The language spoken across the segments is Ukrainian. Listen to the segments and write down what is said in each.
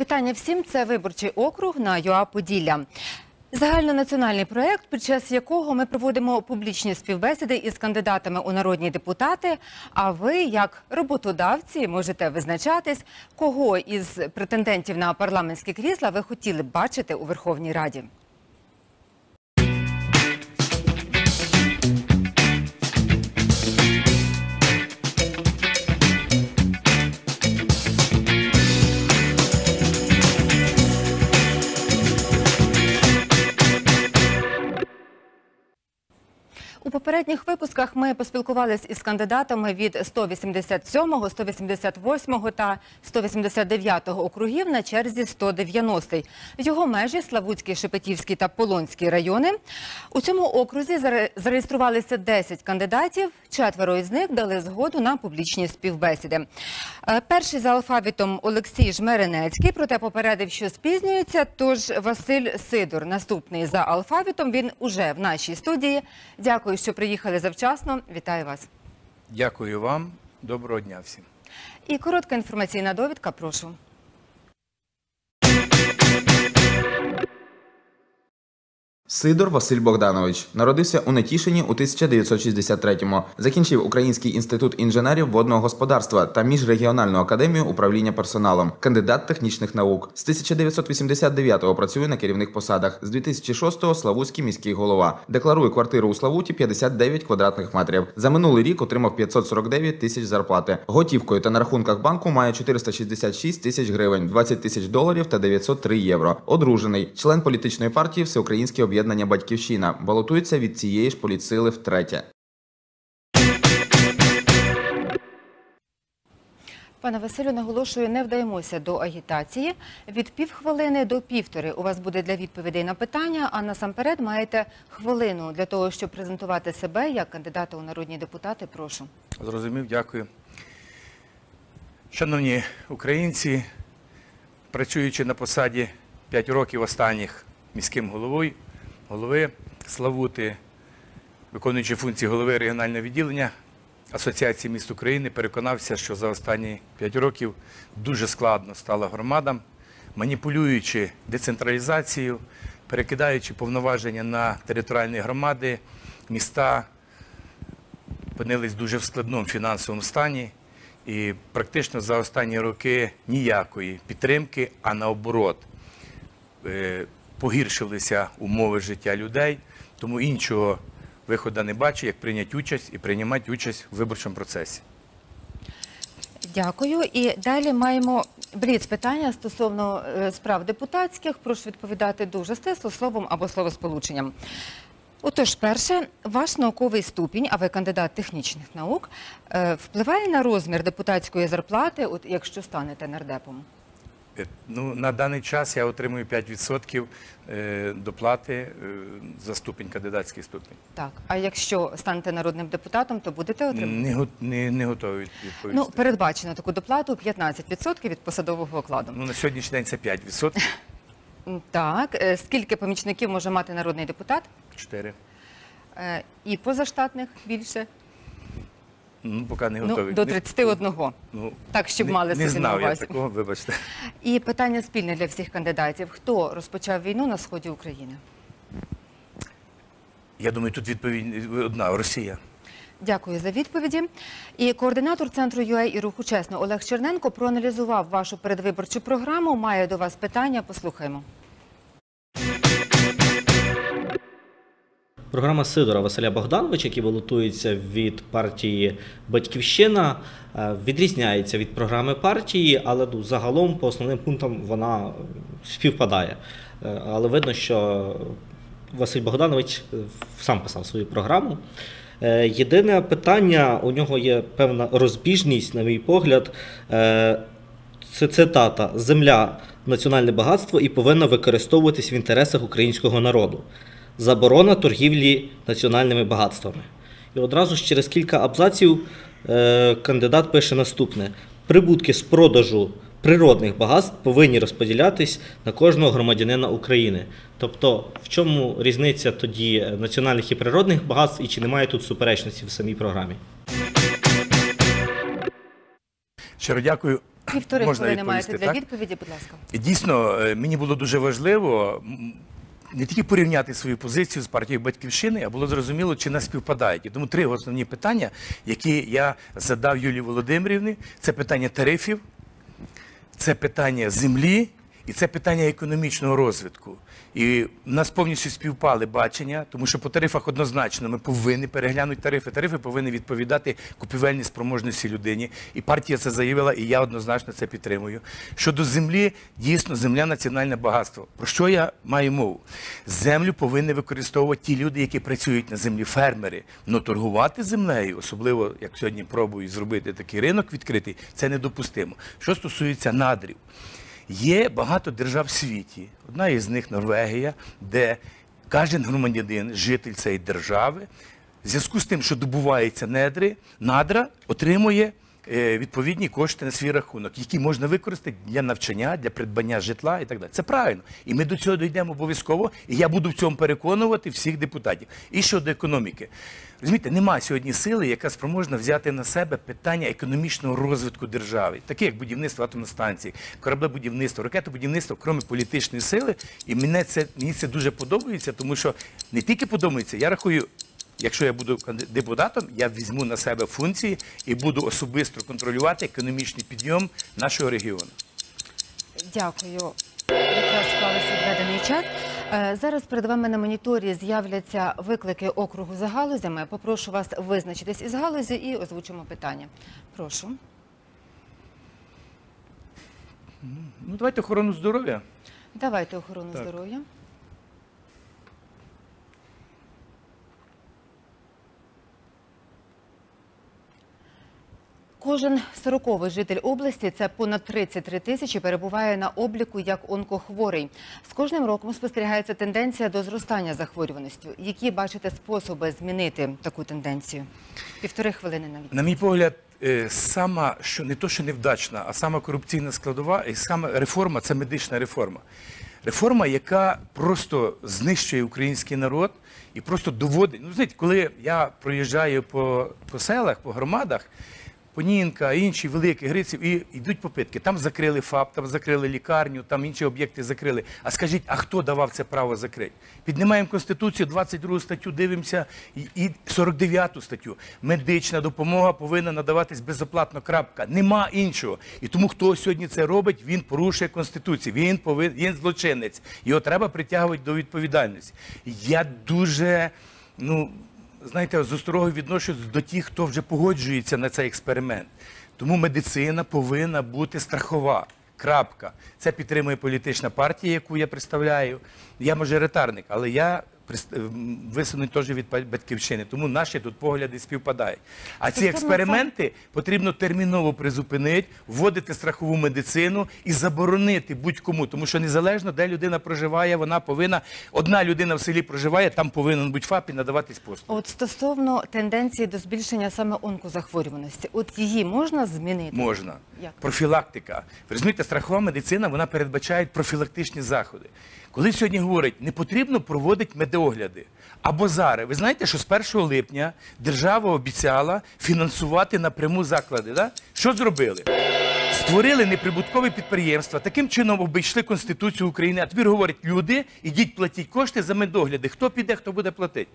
Вітання всім. Це виборчий округ на ЮА Поділля. Загальнонаціональний проєкт, під час якого ми проводимо публічні співбесіди із кандидатами у народні депутати. А ви, як роботодавці, можете визначатись, кого із претендентів на парламентські крісла ви хотіли б бачити у Верховній Раді. У попередніх випусках ми поспілкувалися із кандидатами від 187, 188 та 189 округів на черзі 190. Його межі Славутський, Шепетівський та Полонський райони. У цьому окрузі зареєструвалися 10 кандидатів. Четверо із них дали згоду на публічні співбесіди. Е, Перший за алфавітом Олексій Жмеренецький, проте попередив, що спізнюється. Тож Василь Сидор, наступний за алфавітом, він уже в нашій студії. Дякую, що приїхали завчасно. Вітаю вас. Дякую вам. Доброго дня всім. І коротка інформаційна довідка. Прошу. Сидор Василь Богданович народився у Нетішині у 1963-му. Закінчив Український інститут інженерів водного господарства та міжрегіональну академію управління персоналом, кандидат технічних наук. З 1989-го працює на керівних посадах. З 2006-го Славутський міський голова. Декларує квартиру у Славуті 59 квадратних метрів. За минулий рік отримав 549 тисяч зарплати. Готівкою та на рахунках банку має 466 тисяч гривень, 20 тисяч доларів та 903 євро. Одружений, член політичної партії Всеукраїнське об'єднання Батьківщина. Балотується від цієї ж політсили втретє. Пане Василю, наголошую, не вдаємося до агітації. Від півхвилини до півтори у вас буде для відповідей на питання, а насамперед маєте хвилину для того, щоб презентувати себе як кандидата у народні депутати. Прошу. Зрозумів, дякую. Шановні українці, працюючи на посаді 5 років останніх міським головою, голови Славути, виконуючи функції голови регіонального відділення Асоціації міст України, переконався, що за останні 5 років дуже складно стало громадам, маніпулюючи децентралізацією, перекидаючи повноваження на територіальні громади, міста опинились дуже в складному фінансовому стані. І практично за останні роки ніякої підтримки, а наоборот, е, погіршилися умови життя людей, тому іншого виходу не бачу, як прийняти участь і приймати участь у виборчому процесі. Дякую. І далі маємо бліц питання стосовно е, справ депутатських. Прошу відповідати дуже стисло словом або словосполученням. Отож, перше, ваш науковий ступінь, а ви кандидат технічних наук, е, впливає на розмір депутатської зарплати, якщо станете нардепом? Е, Ну, на даний час я отримую 5% е, доплати е, за ступінь, кандидатський ступінь. Так. А якщо станете народним депутатом, то будете отримувати? Не, не, не готовий відповісти. Ну, передбачено таку доплату 15% від посадового окладу. Ну, на сьогоднішній день це 5%. Так, скільки помічників може мати народний депутат? 4. Е, І позаштатних більше? Ну, поки не Ну, готовий. до Не- 31. Ну, Так, щоб не, мали не собі на знав я увазі. такого, вибачте. І питання спільне для всіх кандидатів. Хто розпочав війну на сході України? Я думаю, тут відповідь одна Росія. Дякую за відповіді. І координатор центру UA і руху чесно Олег Черненко проаналізував вашу передвиборчу програму. Має до вас питання. Послухаємо. Програма Сидора Василя Богдановича, який балотується від партії Батьківщина, е, відрізняється від програми партії, але ну, загалом по основним пунктам вона співпадає. Е, Але видно, що Василь Богданович е, сам писав свою програму. Єдине питання, у нього є певна розбіжність, на мій погляд. Це цитата: Земля національне багатство і повинна використовуватись в інтересах українського народу. Заборона торгівлі національними багатствами. І одразу ж через кілька абзаців е, кандидат пише наступне: прибутки з продажу природних багатств повинні розподілятись на кожного громадянина України. Тобто, в чому різниця тоді національних і природних багатств, і чи немає тут суперечності в самій програмі? Щиро дякую. Півтори хвилини маєте для відповіді, будь ласка. Дійсно, е, мені було дуже важливо не тільки порівняти свою позицію з партією Батьківщини, а було зрозуміло, чи нас співпадають. Тому три основні питання, які я задав Юлії Володимирівні, це питання тарифів, це питання землі і це питання економічного розвитку. І нас повністю співпали бачення, тому що по тарифах однозначно ми повинні переглянути тарифи. Тарифи повинні відповідати купівельній спроможності людині. І партія це заявила, і я однозначно це підтримую. Щодо землі, дійсно, земля національне багатство. Про що я маю мову? Землю повинні використовувати ті люди, які працюють на землі, фермери. Но торгувати землею, особливо як сьогодні пробують зробити такий ринок відкритий, це недопустимо. Що стосується надрів. Є багато держав в світі. Одна із них Норвегія, де кожен громадянин, житель цієї держави, в зв'язку з тим, що добувається недри, надра отримує відповідні кошти на свій рахунок, які можна використати для навчання, для придбання житла і так далі. Це правильно. І ми до цього дійдемо обов'язково. І я буду в цьому переконувати всіх депутатів. І щодо економіки. Розумієте, немає сьогодні сили, яка спроможна взяти на себе питання економічного розвитку держави, таке як будівництво атомної станції, кораблебудівництво, ракетобудівництво, крім політичної сили. І мене це мені це дуже подобається, тому що не тільки подобається, я рахую. Якщо я буду депутатом, я візьму на себе функції і буду особисто контролювати економічний підйом нашого регіону. Дякую. Якраз склався відведений час. Е, Зараз перед вами на моніторі з'являться виклики округу за галузями. Попрошу вас визначитись із галузі і озвучимо питання. Прошу. Ну, давайте охорону здоров'я. Давайте охорону Так. здоров'я. Кожен сороковий житель області, це понад 33 тисячі, перебуває на обліку як онкохворий. З кожним роком спостерігається тенденція до зростання захворюваності. Які бачите способи змінити таку тенденцію? Півтори хвилини навіть. На мій погляд, е, сама, що не то, що невдачна, а сама корупційна складова і сама реформа це медична реформа. Реформа, яка просто знищує український народ і просто доводить. Ну, знаєте, коли я проїжджаю по, по селах, по громадах, Понінка, інші великі Гриців, і йдуть попитки. Там закрили ФАП, там закрили лікарню, там інші об'єкти закрили. А скажіть, а хто давав це право закрити? Піднімаємо Конституцію, 22 статтю дивимося, і- і 49 статтю. Медична допомога повинна надаватись безоплатно. Крапка. Нема іншого. І тому, хто сьогодні це робить, він порушує Конституцію. Він повин, він злочинець. Його треба притягувати до відповідальності. Я дуже, ну знаєте, з осторогою відношусь до тих, хто вже погоджується на цей експеримент. Тому медицина повинна бути страхова. Крапка. Це підтримує політична партія, яку я представляю. Я мажоритарник, але я прист- м, висунутий теж від батьківщини. Тому наші тут погляди співпадають. А ці експерименти потрібно терміново призупинити, вводити страхову медицину і заборонити будь-кому. Тому що незалежно, де людина проживає, вона повинна. Одна людина в селі проживає, там повинен бути ФАП і надаватись послуги. От стосовно тенденції до збільшення саме онкозахворюваності, от її можна змінити? Можна. Як? Профілактика. Ви розумієте, страхова медицина вона передбачає профілактичні заходи. Коли сьогодні говорять, не потрібно проводити медогляди. Або зараз, ви знаєте, що з 1 липня держава обіцяла фінансувати напряму заклади. Да? Що зробили? Створили неприбуткові підприємства, таким чином обійшли Конституцію України. А тепер говорять, люди, ідіть платіть кошти за медогляди. Хто піде, хто буде платити?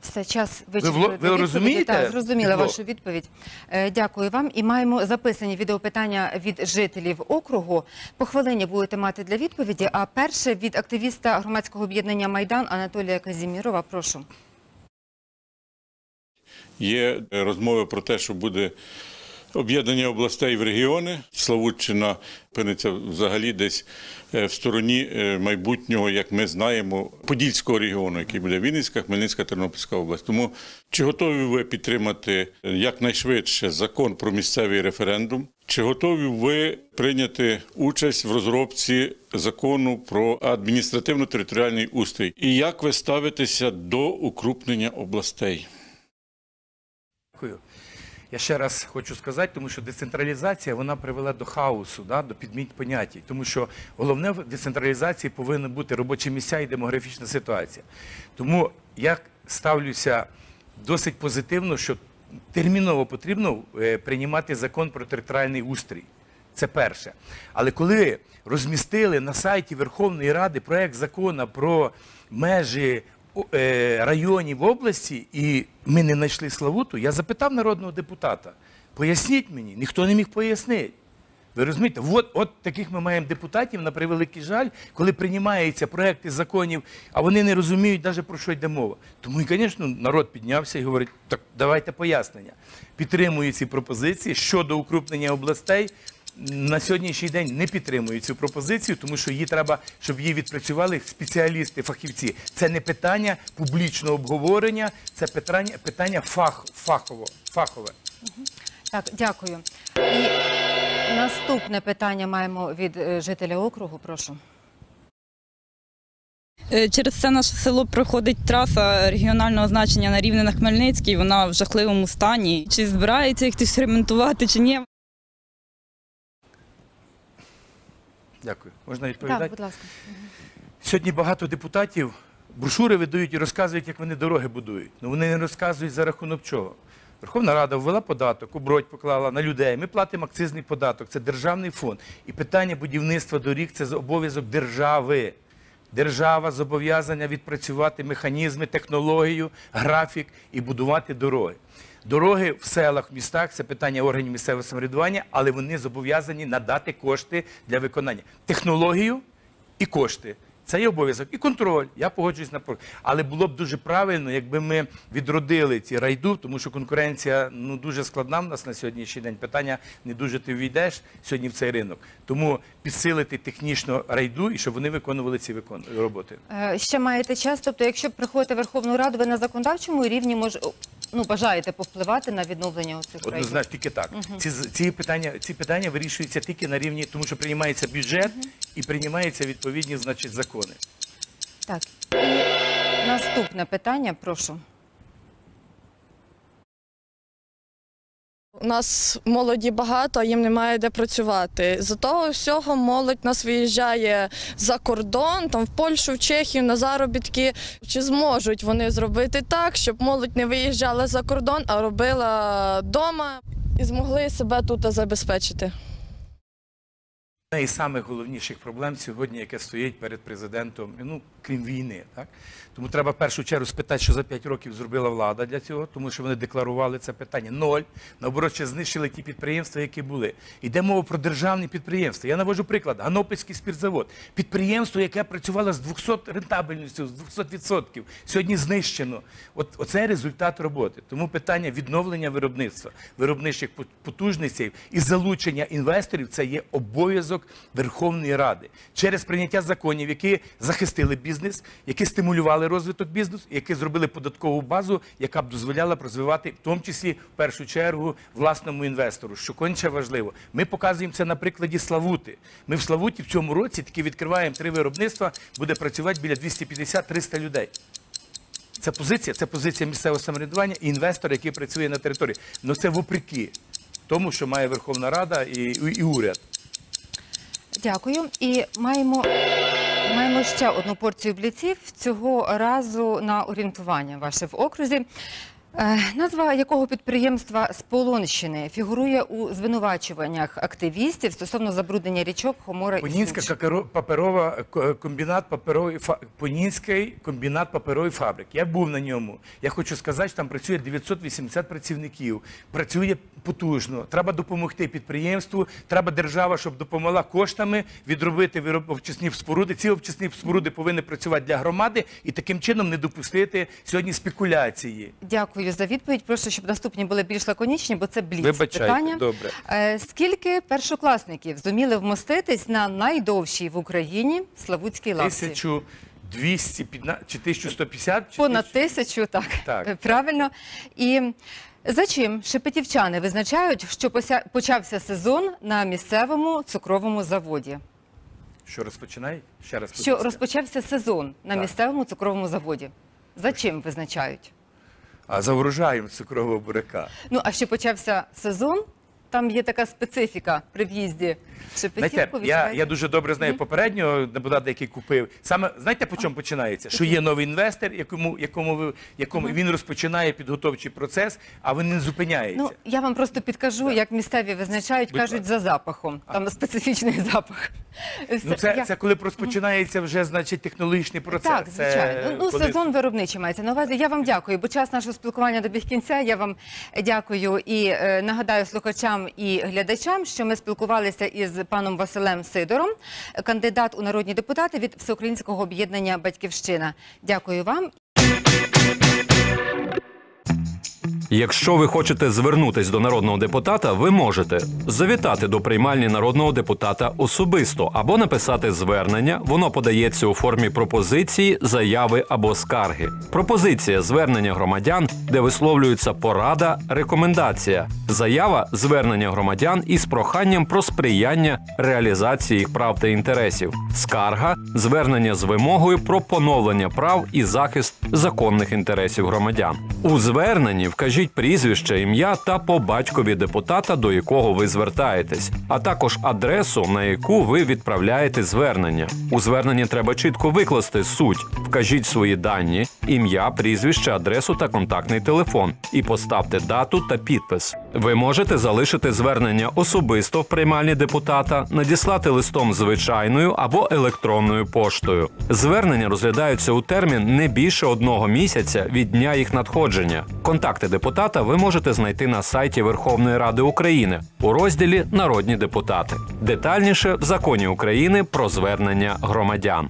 Все, час вичерпує. ви відповіді. розумієте Так, зрозуміла підвох? вашу відповідь. Е, Дякую вам. І маємо записані відеопитання від жителів округу. По хвилині будете мати для відповіді. А перше від активіста громадського об'єднання Майдан Анатолія Казімірова. Прошу. Є е, розмови про те, що буде об'єднання областей в регіони. Славутчина опиниться взагалі десь е, в стороні е, майбутнього, як ми знаємо, Подільського регіону, який буде Вінницька, Хмельницька, Тернопільська область. Тому чи готові ви підтримати е, якнайшвидше закон про місцевий референдум? Чи готові ви прийняти участь в розробці закону про адміністративно-територіальний устрій? І як ви ставитеся до укрупнення областей? Дякую. Я ще раз хочу сказати, тому що децентралізація вона привела до хаосу, да, до підмін понятій. Тому що головне в децентралізації повинні бути робочі місця і демографічна ситуація. Тому я ставлюся досить позитивно, що терміново потрібно е, приймати закон про територіальний устрій. Це перше. Але коли розмістили на сайті Верховної Ради проект закону про межі е, районів області, і ми не знайшли Славуту, я запитав народного депутата, поясніть мені, ніхто не міг пояснити. Ви розумієте, от, от таких ми маємо депутатів, на превеликий жаль, коли приймаються проекти законів, а вони не розуміють навіть про що йде мова. Тому, і, звісно, народ піднявся і говорить, так давайте пояснення. Підтримую ці пропозиції щодо укрупнення областей. На сьогоднішній день не підтримую цю пропозицію, тому що її треба, щоб її відпрацювали спеціалісти, фахівці. Це не питання публічного обговорення, це питання, питання фах, фахово, фахове. Так, дякую. І наступне питання маємо від е, жителя округу. Прошу. Е, Через це наше село проходить траса регіонального значення на рівне на Хмельницький. Вона в жахливому стані. Чи збирається їх ремонтувати, чи ні? Дякую. Можна відповідати? Так, будь ласка. Сьогодні багато депутатів брошури видають і розказують, як вони дороги будують. Ну вони не розказують за рахунок чого. Верховна Рада ввела податок, оброть поклала на людей. Ми платимо акцизний податок, це державний фонд. І питання будівництва доріг це обов'язок держави. Держава зобов'язана відпрацювати механізми, технологію, графік і будувати дороги. Дороги в селах, в містах це питання органів місцевого самоврядування, але вони зобов'язані надати кошти для виконання. Технологію і кошти. Це є обов'язок. І контроль. Я погоджуюсь на Але було б дуже правильно, якби ми відродили ці райду, тому що конкуренція ну, дуже складна в нас на сьогоднішній день. Питання не дуже ти війдеш сьогодні в цей ринок. Тому підсилити технічно райду і щоб вони виконували ці викон... роботи. Е, Ще маєте час, тобто, якщо приходите в Верховну Раду, ви на законодавчому рівні мож... ну, бажаєте повпливати на відновлення цих країн? Однозначно, тільки так. Ці, ці, питання, ці питання вирішуються тільки на рівні, тому що приймається бюджет і приймаються відповідні значить, закони. Так. І наступне питання, прошу. У нас молоді багато, а їм немає де працювати. З того всього молодь нас виїжджає за кордон, там в Польщу, в Чехію на заробітки. Чи зможуть вони зробити так, щоб молодь не виїжджала за кордон, а робила вдома і змогли себе тут забезпечити? Одна із самих головніших проблем сьогодні, яке стоїть перед президентом, ну крім війни, так тому треба в першу чергу спитати, що за 5 років зробила влада для цього, тому що вони декларували це питання. Ноль. Наоборот, ще знищили ті підприємства, які були. Йде мова про державні підприємства. Я навожу приклад: Ганопільський спіртзавод. Підприємство, яке працювало з 200 рентабельністю, з 200%, сьогодні знищено. От оце результат роботи. Тому питання відновлення виробництва, виробничих пот- потужностей і залучення інвесторів це є обов'язок Верховної Ради через прийняття законів, які захистили бізнес, які стимулювали розвиток бізнесу, які зробили податкову базу, яка б дозволяла б розвивати, в тому числі в першу чергу, власному інвестору. Що конче важливо, ми показуємо це на прикладі Славути. Ми в Славуті в цьому році таки відкриваємо три виробництва, буде працювати біля 250-300 людей. Це позиція, це позиція місцевого самоврядування і інвестора, який працює на території. Ну це вопреки тому, що має Верховна Рада і, і уряд. Дякую. І маємо, маємо ще одну порцію бліців, цього разу на орієнтування ваше в окрузі. Е, Назва якого підприємства з Полонщини фігурує у звинувачуваннях активістів стосовно забруднення річок Хомора і Понінська паперова ко- комбінат паперової. Понінський комбінат паперової фабрики. Я був на ньому. Я хочу сказати, що там працює 980 працівників. Працює потужно. Треба допомогти підприємству. Треба держава, щоб допомогла коштами відробити вироб... обчисні споруди. Ці обчисні споруди повинні працювати для громади і таким чином не допустити сьогодні спекуляції. Дякую за відповідь. Прошу, щоб наступні були більш лаконічні, бо це бліц Вибачайте, питання. добре. Е, Скільки першокласників зуміли вмоститись на найдовшій в Україні Славутській лавці? 1215 чи 1150? чи Понад 1000? тисячу, так, Так. Е, правильно. І за чим шепетівчани визначають, що пося- почався сезон на місцевому цукровому заводі? Що розпочинають? Ще раз. будь Що ласка. розпочався сезон на Так. місцевому цукровому заводі? За чим визначають? А за урожаєм цукрового буряка. Ну, а що почався сезон там є така специфіка при в'їзді в Знаєте, я, відчуваєте? я дуже добре знаю попереднього депутата, який купив. Саме знаєте, по чому починається? Що є новий інвестор, якому, якому, ви, якому він розпочинає підготовчий процес, а він не зупиняється. Ну, я вам просто підкажу, як місцеві визначають, Будь кажуть за запахом. Там специфічний запах. Ну, це, Я- це коли розпочинається вже значить технологічний процес. Так, Це звичайно. Ну, коли- сезон виробничий мається на увазі. Я вам дякую, бо час нашого спілкування добіг кінця. Я вам дякую і е, нагадаю слухачам і глядачам, що ми спілкувалися із паном Василем Сидором, кандидат у народні депутати від Всеукраїнського об'єднання Батьківщина. Дякую вам Якщо ви хочете звернутись до народного депутата, ви можете завітати до приймальні народного депутата особисто або написати звернення. Воно подається у формі пропозиції, заяви або скарги. Пропозиція звернення громадян, де висловлюється порада, рекомендація, заява звернення громадян із проханням про сприяння реалізації їх прав та інтересів. Скарга звернення з вимогою про поновлення прав і захист законних інтересів громадян. У зверненні вкажіть прізвище, ім'я та по батькові депутата, до якого ви звертаєтесь, а також адресу, на яку ви відправляєте звернення. У зверненні треба чітко викласти суть. Вкажіть свої дані, ім'я, прізвище, адресу та контактний телефон і поставте дату та підпис. Ви можете залишити звернення особисто в приймальні депутата, надіслати листом звичайною або електронною поштою. Звернення розглядаються у термін не більше одного місяця від дня їх надходження. Контакти депутата ви можете знайти на сайті Верховної Ради України у розділі Народні депутати. Детальніше в законі України про звернення громадян.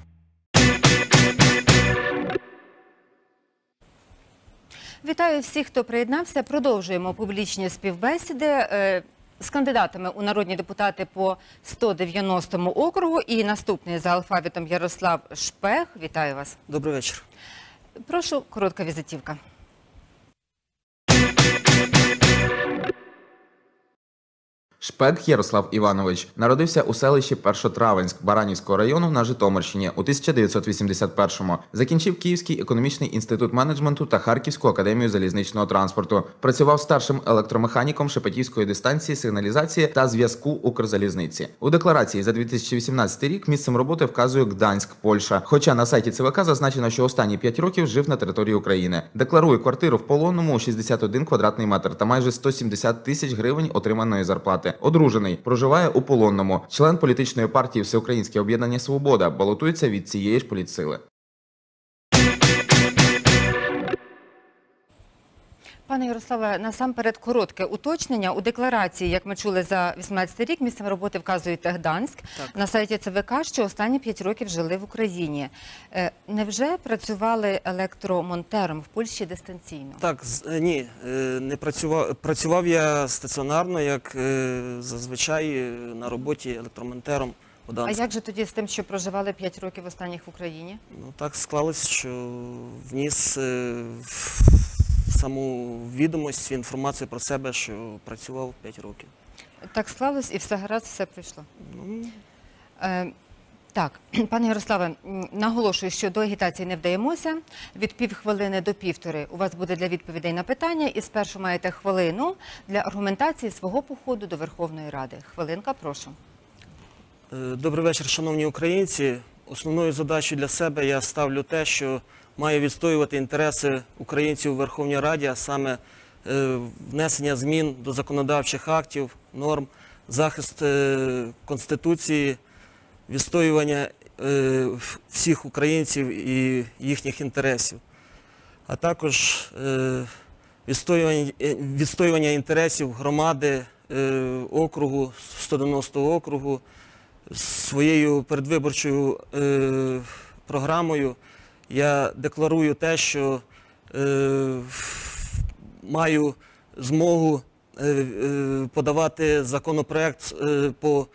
Вітаю всіх, хто приєднався. Продовжуємо публічні співбесіди е, з кандидатами у народні депутати по 190 округу. І наступний за алфавітом Ярослав Шпех. Вітаю вас. Добрий вечір. Прошу, коротка візитівка. Thank you. Шпек Ярослав Іванович народився у селищі Першотравенськ Баранівського району на Житомирщині у 1981-му. Закінчив Київський економічний інститут менеджменту та Харківську академію залізничного транспорту. Працював старшим електромеханіком Шепетівської дистанції сигналізації та зв'язку Укрзалізниці. У декларації за 2018 рік місцем роботи вказує Гданськ, Польща. Хоча на сайті ЦВК зазначено, що останні 5 років жив на території України. Декларує квартиру в полонному у 61 квадратний метр та майже 170 тисяч гривень отриманої зарплати. Одружений, проживає у полонному. Член політичної партії Всеукраїнське об'єднання Свобода балотується від цієї ж політсили. Пане Ярославе, насамперед коротке уточнення. У декларації, як ми чули за 18 рік, місцем роботи вказуєте Гданськ. Так. На сайті ЦВК, що останні 5 років жили в Україні. Е, Невже працювали електромонтером в Польщі дистанційно? Так, е, ні, е, не працював. Працював я стаціонарно, як зазвичай на роботі електромонтером у А як же тоді з тим, що проживали 5 років останніх в Україні? Ну так склалось, що вніс саму відомість інформацію про себе, що працював 5 років. Так склалось і все гаразд, все пройшло. Ну, Е, так, пане Ярославе, м, наголошую, що до агітації не вдаємося. Від півхвилини до півтори у вас буде для відповідей на питання, і спершу маєте хвилину для аргументації свого походу до Верховної Ради. Хвилинка, прошу. Е, Добрий вечір, шановні українці. Основною задачею для себе я ставлю те, що маю відстоювати інтереси українців у Верховній Раді, а саме е, внесення змін до законодавчих актів, норм, захист е, Конституції, відстоювання е, всіх українців і їхніх інтересів, а також відстоювання, інтересів громади округу, 190 округу своєю передвиборчою програмою я декларую те, що е, маю змогу е, е, подавати законопроект е, по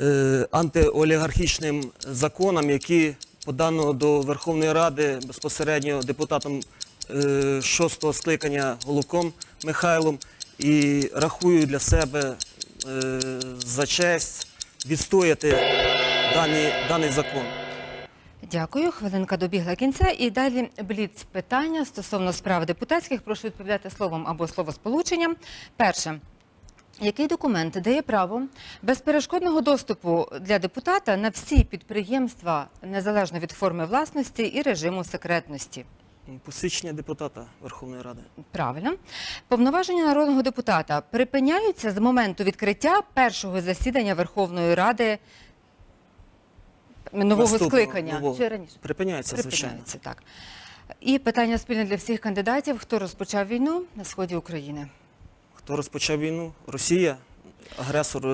е, антиолігархічним законам, які подано до Верховної Ради безпосередньо депутатом е, шостого скликання Голубком Михайлом і рахую для себе за честь відстояти дані, даний закон. Дякую. Хвилинка добігла кінця. І далі бліц питання стосовно справ депутатських. Прошу відповідати словом або словосполученням. Перше. Який документ дає право безперешкодного доступу для депутата на всі підприємства незалежно від форми власності і режиму секретності? Посвідчення депутата Верховної Ради. Правильно. Повноваження народного депутата припиняються з моменту відкриття першого засідання Верховної Ради нового Наступного, скликання. нового. Чи раніше? Припиняється, звичайно. Припиняється, так. І питання спільне для всіх кандидатів. Хто розпочав війну на сході України? Хто розпочав війну? Росія, агресор, е,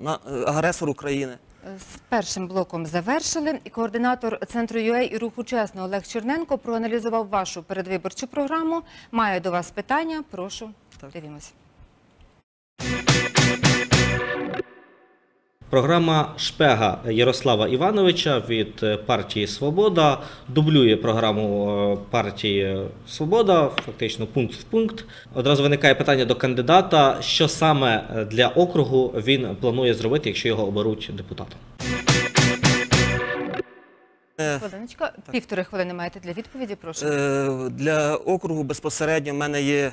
на, е, агресор України. З першим блоком завершили. І координатор центру ЮЕ і руху чесно Олег Черненко проаналізував вашу передвиборчу програму. Маю до вас питання. Прошу, Так. дивімося. Програма Шпега Ярослава Івановича від е, партії Свобода дублює програму е, партії Свобода, фактично пункт в пункт. Одразу виникає питання до кандидата, що саме е, для округу він планує зробити, якщо його оберуть депутатом. Хвилиночка, півтори хвилини маєте для відповіді. Прошу. Для округу безпосередньо в мене є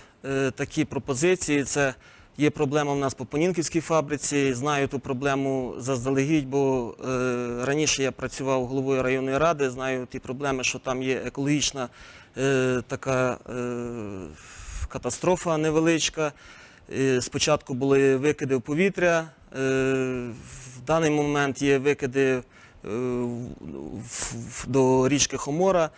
такі пропозиції. Це є проблема в нас по Понінківській фабриці. Знаю ту проблему заздалегідь, бо е, раніше я працював головою районної ради. Знаю ті проблеми, що там є екологічна е, така е, катастрофа невеличка. Спочатку були викиди в повітря. В даний момент є викиди до річки Хомора.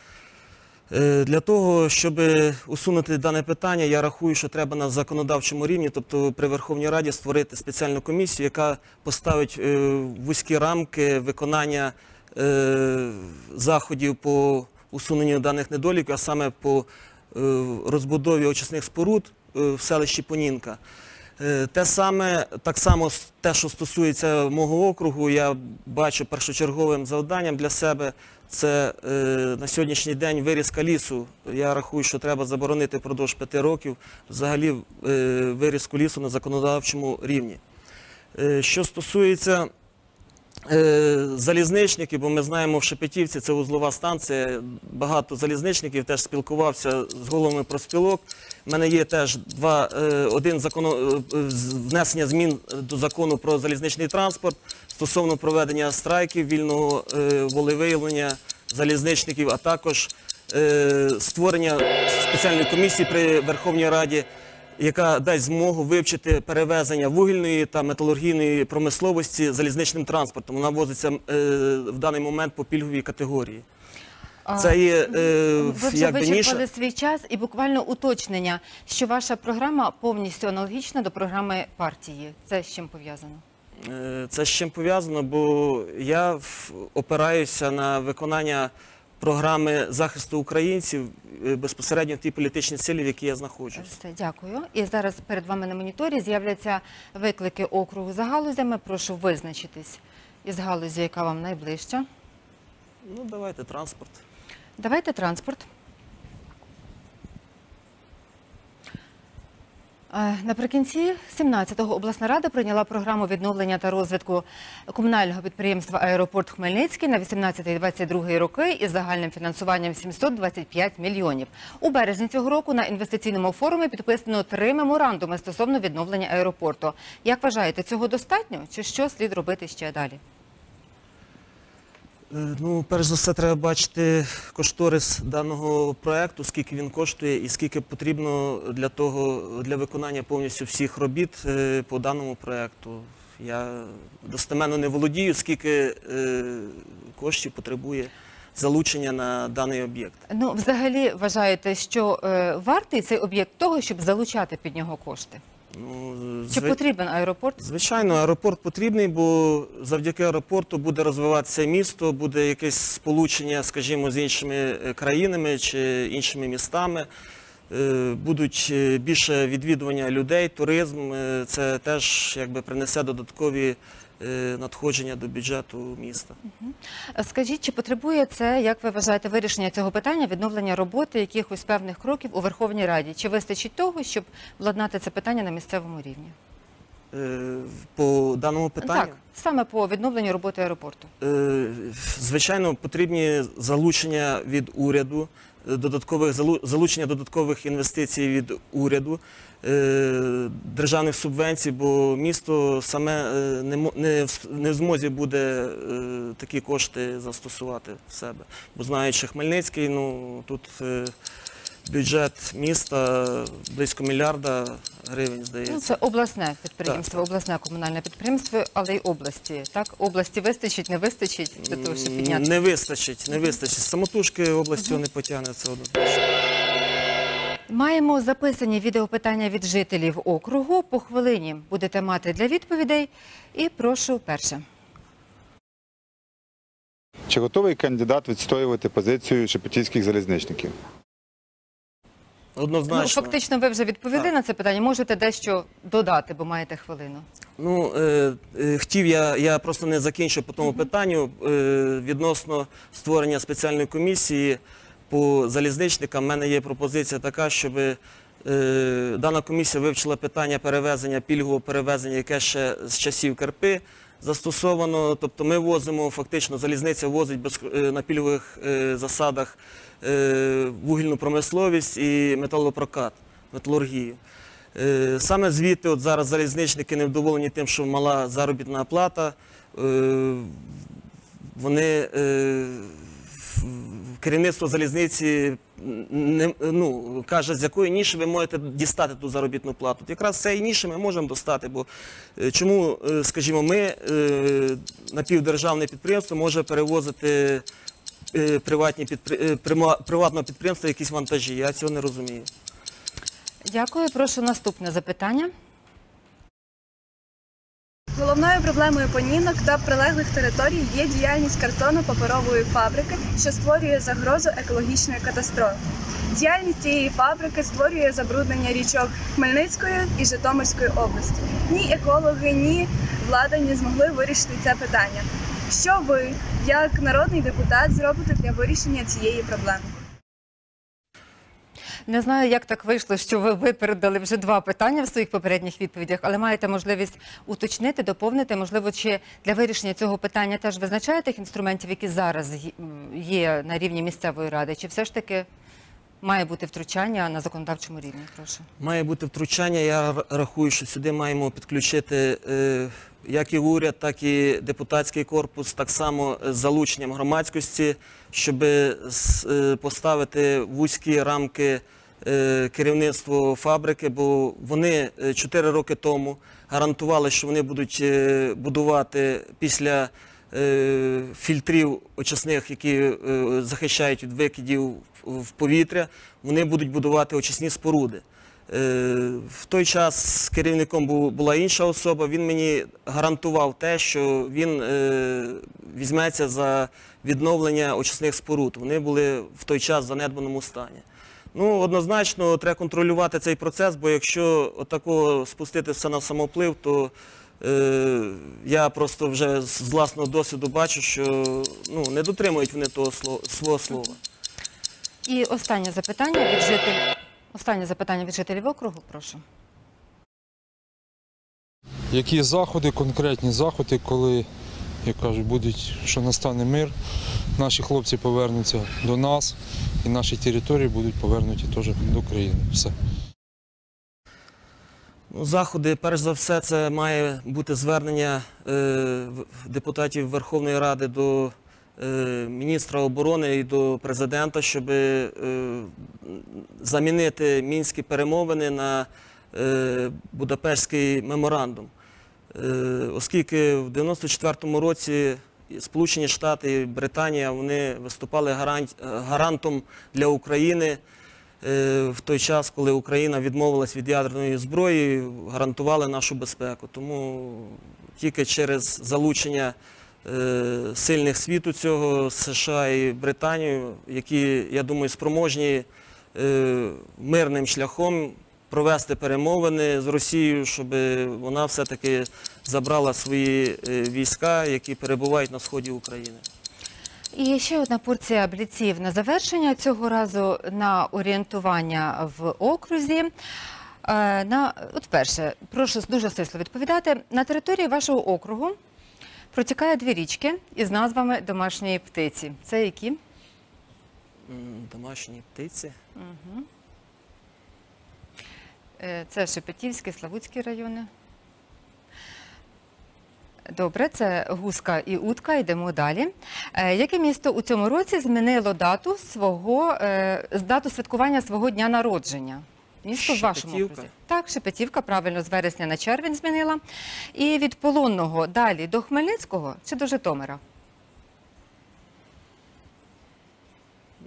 Е, Для того, щоб усунути дане питання, я рахую, що треба на законодавчому рівні, тобто при Верховній Раді, створити спеціальну комісію, яка поставить е, вузькі рамки виконання е, заходів по усуненню даних недоліків, а саме по розбудові очисних споруд в селищі Понінка. Те саме, так само те, що стосується мого округу, я бачу першочерговим завданням для себе це е, на сьогоднішній день вирізка лісу. Я рахую, що треба заборонити впродовж п'яти років взагалі е, вирізку лісу на законодавчому рівні. Е, що стосується е, залізничників, бо ми знаємо, в Шепетівці це узлова станція, багато залізничників теж спілкувався з головами профспілок. У мене є теж два, е, один законо, е, внесення змін до закону про залізничний транспорт стосовно проведення страйків, вільного волевиявлення залізничників, а також створення спеціальної комісії при Верховній Раді, яка дасть змогу вивчити перевезення вугільної та металургійної промисловості залізничним транспортом. Вона возиться е, в даний момент по пільговій категорії. Це є е, Ви вже вичерпали свій час і буквально уточнення, що ваша програма повністю аналогічна до програми партії. Це з чим пов'язано? Е, Це з чим пов'язано, бо я опираюся на виконання програми захисту українців е, безпосередньо в тій політичній силі, в якій я знаходжусь. Все, дякую. І зараз перед вами на моніторі з'являться виклики округу за галузями. Прошу визначитись із галузі, яка вам найближча. Ну, давайте транспорт. Давайте транспорт. Наприкінці 17-го обласна рада прийняла програму відновлення та розвитку комунального підприємства Аеропорт Хмельницький на 18-22 роки із загальним фінансуванням 725 мільйонів. У березні цього року на інвестиційному форумі підписано три меморандуми стосовно відновлення аеропорту. Як вважаєте, цього достатньо? Чи що слід робити ще далі? Е, Ну, перш за все, треба бачити кошторис даного проекту, скільки він коштує і скільки потрібно для того для виконання повністю всіх робіт е, по даному проекту. Я достеменно не володію, скільки е, коштів потребує залучення на даний об'єкт. Ну, взагалі вважаєте, що вартий цей об'єкт того, щоб залучати під нього кошти? Ну, Чи потрібен аеропорт? Звичайно, аеропорт потрібний, бо завдяки аеропорту буде розвиватися місто, буде якесь сполучення, скажімо, з іншими е, країнами чи іншими містами. Е, Будуть е, більше відвідування людей, туризм. Е, Це теж якби принесе додаткові надходження до бюджету міста. Скажіть, чи потребує це, як ви вважаєте, вирішення цього питання, відновлення роботи якихось певних кроків у Верховній Раді? Чи вистачить того, щоб владнати це питання на місцевому рівні? Е, По даному питанню. Так, саме по відновленню роботи аеропорту. Е, Звичайно, потрібні залучення від уряду. Додаткових залу- залучення додаткових інвестицій від уряду, е, державних субвенцій, бо місто саме е, не в змозі буде е, такі кошти застосувати в себе. Бо знаючи Хмельницький, ну тут бюджет міста близько мільярда гривень, Ну, здається. це обласне підприємство, обласне комунальне підприємство, але й області. Так, області вистачить, не вистачить для того, щоб підняти. Не вистачить, не вистачить. Самотужки область цього не потягне, це однозначно. Маємо записані відеопитання від жителів округу. По хвилині будете мати для відповідей. І прошу перше. Чи готовий кандидат відстоювати позицію шепетівських залізничників? Ну, Однозначно. фактично, ви вже відповіли Так. на це питання. Можете дещо додати, бо маєте хвилину. Ну, е, е, хотів я, я просто не закінчу по тому питанню. Е, відносно створення спеціальної комісії по залізничникам, в мене є пропозиція така, щоб е, дана комісія вивчила питання перевезення, пільгового перевезення, яке ще з часів Карпи застосовано. Тобто ми возимо, фактично, залізниця возить без, е, на пільгових е, засадах вугільну промисловість і металопрокат, металургію. Е, Саме звідти от зараз залізничники невдоволені тим, що мала заробітна плата. Е, Вони е, керівництво залізниці не, ну, каже, з якої ніші ви можете дістати ту заробітну плату. От якраз цієї ніші ми можемо достати, бо е, чому, е, скажімо, ми е, напівдержавне підприємство може перевозити е, приватні підпри- е, приватного підприємства якісь вантажі. Я цього не розумію. Дякую. Прошу наступне запитання. Головною проблемою понінок та прилеглих територій є діяльність картонно-паперової фабрики, що створює загрозу екологічної катастрофи. Діяльність цієї фабрики створює забруднення річок Хмельницької і Житомирської області. Ні екологи, ні влада не змогли вирішити це питання. Що ви, як народний депутат, зробите для вирішення цієї проблеми? Не знаю, як так вийшло, що ви випередили вже два питання в своїх попередніх відповідях, але маєте можливість уточнити, доповнити. Можливо, чи для вирішення цього питання теж визначає тих інструментів, які зараз є- є на рівні місцевої ради, чи все ж таки має бути втручання на законодавчому рівні? Прошу. Має бути втручання. Я рахую, що сюди маємо підключити е, як і уряд, так і депутатський корпус, так само з залученням громадськості, щоб поставити вузькі рамки е, керівництву фабрики, бо вони 4 роки тому гарантували, що вони будуть е, будувати після е, фільтрів очисних, які е, захищають від викидів в повітря, вони будуть будувати очисні споруди. Е, В той час керівником була інша особа. Він мені гарантував те, що він е, візьметься за відновлення очисних споруд. Вони були в той час в занедбаному стані. Ну, однозначно, треба контролювати цей процес, бо якщо отако спустити все на самоплив, то е, я просто вже з власного досвіду бачу, що ну, не дотримують вони того свого слова. І останнє запитання від жителів. Останнє запитання від жителів округу, прошу. Які заходи, конкретні заходи, коли, як кажуть, будуть, що настане мир, наші хлопці повернуться до нас і наші території будуть повернуті теж до країни. Все. Ну, Заходи, перш за все, це має бути звернення е, депутатів Верховної Ради до міністра оборони і до президента, щоб е, замінити мінські перемовини на е, Будапештський меморандум. Е, оскільки в 94-му році Сполучені Штати і Британія вони виступали гарантом для України е, в той час, коли Україна відмовилась від ядерної зброї, гарантували нашу безпеку. Тому тільки через залучення е, сильних світу цього США і Британію, які, я думаю, спроможні е, мирним шляхом провести перемовини з Росією, щоб вона все-таки забрала свої е, війська, які перебувають на сході України. І ще одна порція бліців на завершення цього разу на орієнтування в окрузі. Е, На, от перше, прошу дуже стисло відповідати. На території вашого округу протікає дві річки із назвами домашньої птиці. Це які? Домашні птиці. Угу. Це Шепетівський, Славутський райони. Добре, це гуска і утка. Йдемо далі. Е, Яке місто у цьому році змінило дату свого е, дату святкування свого дня народження? Місто в вашому окрузі. Так, Шепетівка, правильно, з вересня на червень змінила. І від Полонного далі до Хмельницького чи до Житомира?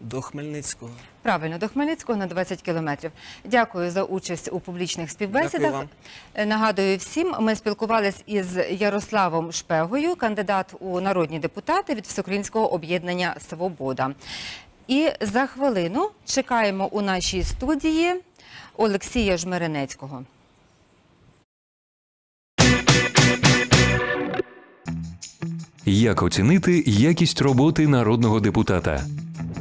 До Хмельницького. Правильно, до Хмельницького на 20 кілометрів. Дякую за участь у публічних співбесідах. Дякую вам. Нагадую всім, ми спілкувалися із Ярославом Шпегою, кандидат у народні депутати від Всеукраїнського об'єднання Свобода. І за хвилину чекаємо у нашій студії Олексія Жмеренецького. Як оцінити якість роботи народного депутата?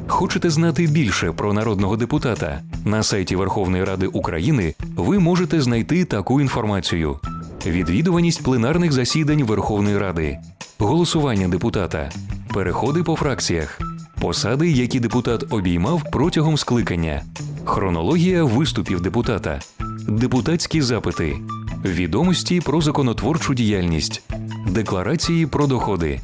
Хочете знати більше про народного депутата? На сайті Верховної Ради України ви можете знайти таку інформацію: відвідуваність пленарних засідань Верховної Ради, голосування депутата, переходи по фракціях, посади, які депутат обіймав протягом скликання, хронологія виступів депутата, депутатські запити, відомості про законотворчу діяльність, декларації про доходи.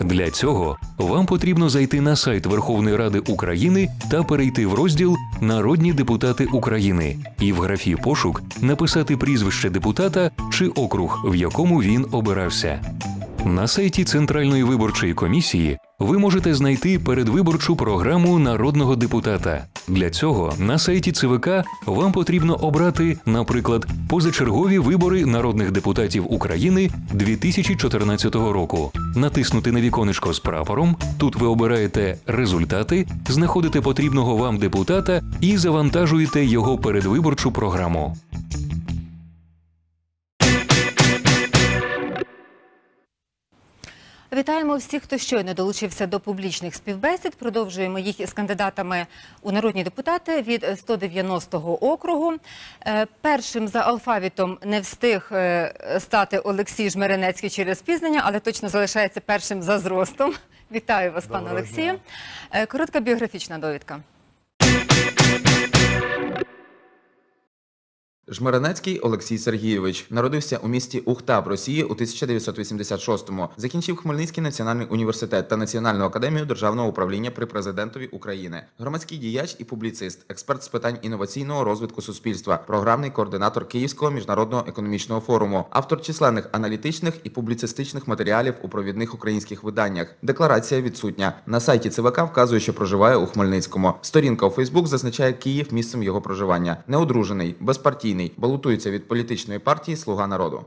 Для цього вам потрібно зайти на сайт Верховної Ради України та перейти в розділ Народні депутати України і в графі Пошук написати прізвище депутата чи округ, в якому він обирався. На сайті Центральної виборчої комісії ви можете знайти передвиборчу програму народного депутата. Для цього на сайті ЦВК вам потрібно обрати, наприклад, позачергові вибори народних депутатів України 2014 року. Натиснути на віконечко з прапором. Тут ви обираєте результати, знаходите потрібного вам депутата і завантажуєте його передвиборчу програму. Вітаємо всіх, хто щойно долучився до публічних співбесід. Продовжуємо їх із кандидатами у народні депутати від 190-го округу. Е, Першим за алфавітом не встиг е, стати Олексій Жмеренецький через пізнення, але точно залишається першим за зростом. Вітаю вас, пане Олексію. Е, Коротка біографічна довідка. Жмеренецький Олексій Сергійович народився у місті Ухта в Росії у 1986-му. Закінчив Хмельницький національний університет та Національну академію державного управління при президентові України. Громадський діяч і публіцист, експерт з питань інноваційного розвитку суспільства, програмний координатор Київського міжнародного економічного форуму, автор численних аналітичних і публіцистичних матеріалів у провідних українських виданнях. Декларація відсутня. На сайті ЦВК вказує, що проживає у Хмельницькому. Сторінка у Фейсбук зазначає Київ місцем його проживання. Неодружений, безпартійний, балотується від політичної партії Слуга народу.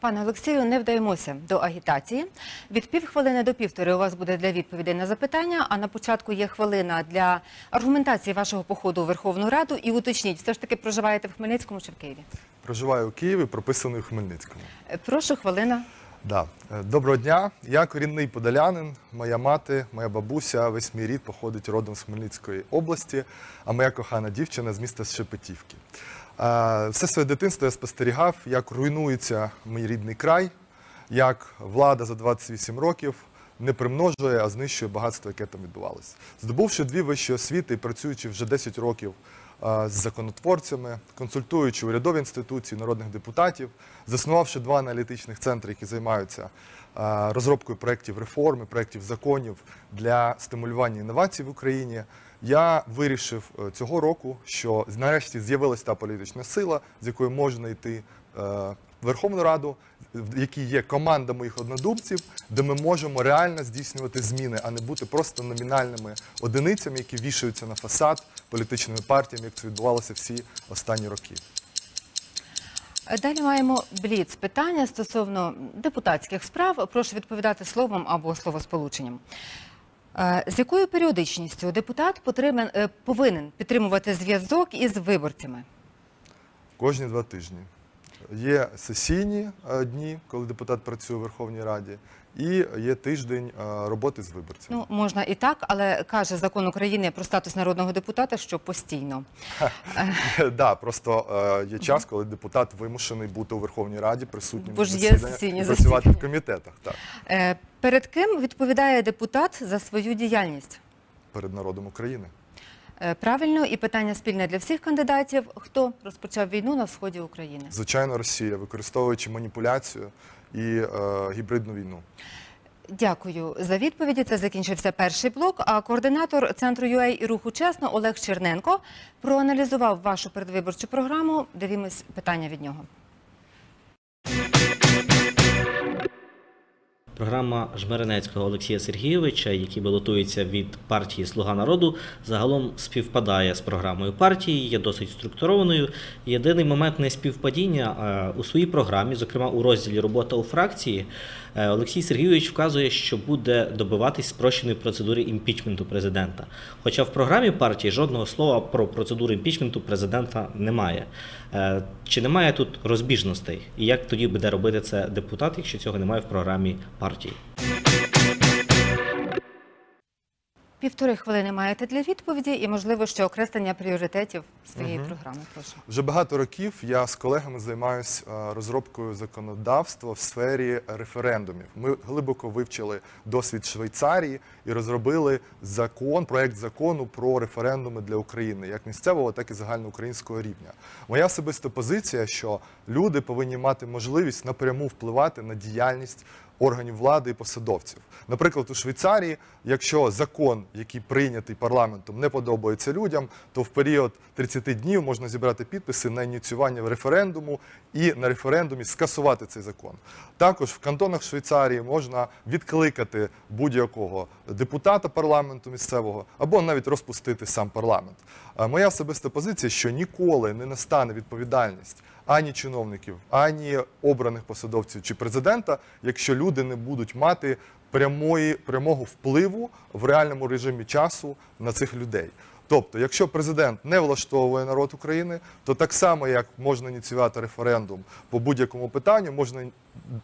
Пане Олексію, не вдаємося до агітації. Від півхвилини до півтори у вас буде для відповідей на запитання, а на початку є хвилина для аргументації вашого походу у Верховну Раду. І уточніть, все ж таки проживаєте в Хмельницькому чи в Києві? Проживаю у Києві, прописаний у Хмельницькому. Е, Прошу, хвилина. Да. Е, Доброго дня. Я корінний подолянин. Моя мати, моя бабуся, весь мій рід походить родом з Хмельницької області, а моя кохана дівчина з міста Шепетівки. Е, Все своє дитинство я спостерігав, як руйнується мій рідний край, як влада за 28 років не примножує, а знищує багатство, яке там відбувалося. Здобувши дві вищі освіти і працюючи вже 10 років з законотворцями, консультуючи урядові інституції, народних депутатів, заснувавши два аналітичних центри, які займаються е, розробкою проєктів реформи, проєктів законів для стимулювання інновацій в Україні. Я вирішив е, цього року, що нарешті з'явилася та політична сила, з якою можна йти е, в Верховну Раду, в якій є команда моїх однодумців, де ми можемо реально здійснювати зміни, а не бути просто номінальними одиницями, які вішаються на фасад політичними партіями, як це відбувалося всі останні роки. Далі маємо бліц питання стосовно депутатських справ. Прошу відповідати словом або словосполученням. Е, З якою періодичністю депутат е, повинен підтримувати зв'язок із виборцями? Кожні два тижні. Є сесійні е, дні, коли депутат працює у Верховній Раді, і є тиждень е, роботи з виборцями. Ну, можна і так, але каже закон України про статус народного депутата, що постійно. Да, просто е, є час, коли депутат вимушений бути у Верховній Раді, присутнім Бо на ж є засіданнях сесійні і працювати в комітетах. Е, Перед ким відповідає депутат за свою діяльність? перед народом України. Правильно, і питання спільне для всіх кандидатів. Хто розпочав війну на сході України? Звичайно, Росія, використовуючи маніпуляцію і е, гібридну війну. Дякую за відповіді. Це закінчився перший блок. А координатор центру UA і руху чесно Олег Черненко проаналізував вашу передвиборчу програму. Дивімось питання від нього. Програма Жмеренецького Олексія Сергійовича, який балотується від партії Слуга народу, загалом співпадає з програмою партії, є досить структурованою. Єдиний момент неспівпадіння у своїй програмі, зокрема у розділі Робота у фракції, Олексій Сергійович вказує, що буде добиватись спрощеної процедури імпічменту президента. Хоча в програмі партії жодного слова про процедуру імпічменту президента немає. Е, Чи немає тут розбіжностей? І як тоді буде робити це депутат, якщо цього немає в програмі партії? Півтори хвилини маєте для відповіді і, можливо, ще окреслення пріоритетів своєї Мгм. програми. Прошу. Вже багато років я з колегами займаюся розробкою законодавства в сфері референдумів. Ми глибоко вивчили досвід Швейцарії і розробили закон, проект закону про референдуми для України, як місцевого, так і загальноукраїнського рівня. Моя особиста позиція, що люди повинні мати можливість напряму впливати на діяльність органів влади і посадовців. Наприклад, у Швейцарії, якщо закон, який прийнятий парламентом, не подобається людям, то в період 30 днів можна зібрати підписи на ініціювання референдуму і на референдумі скасувати цей закон. Також в кантонах Швейцарії можна відкликати будь-якого депутата парламенту місцевого або навіть розпустити сам парламент. Моя особиста позиція, що ніколи не настане відповідальність ані чиновників, ані обраних посадовців чи президента, якщо люди не будуть мати прямої, прямого впливу в реальному режимі часу на цих людей. Тобто, якщо президент не влаштовує народ України, то так само як можна ініціювати референдум по будь-якому питанню, можна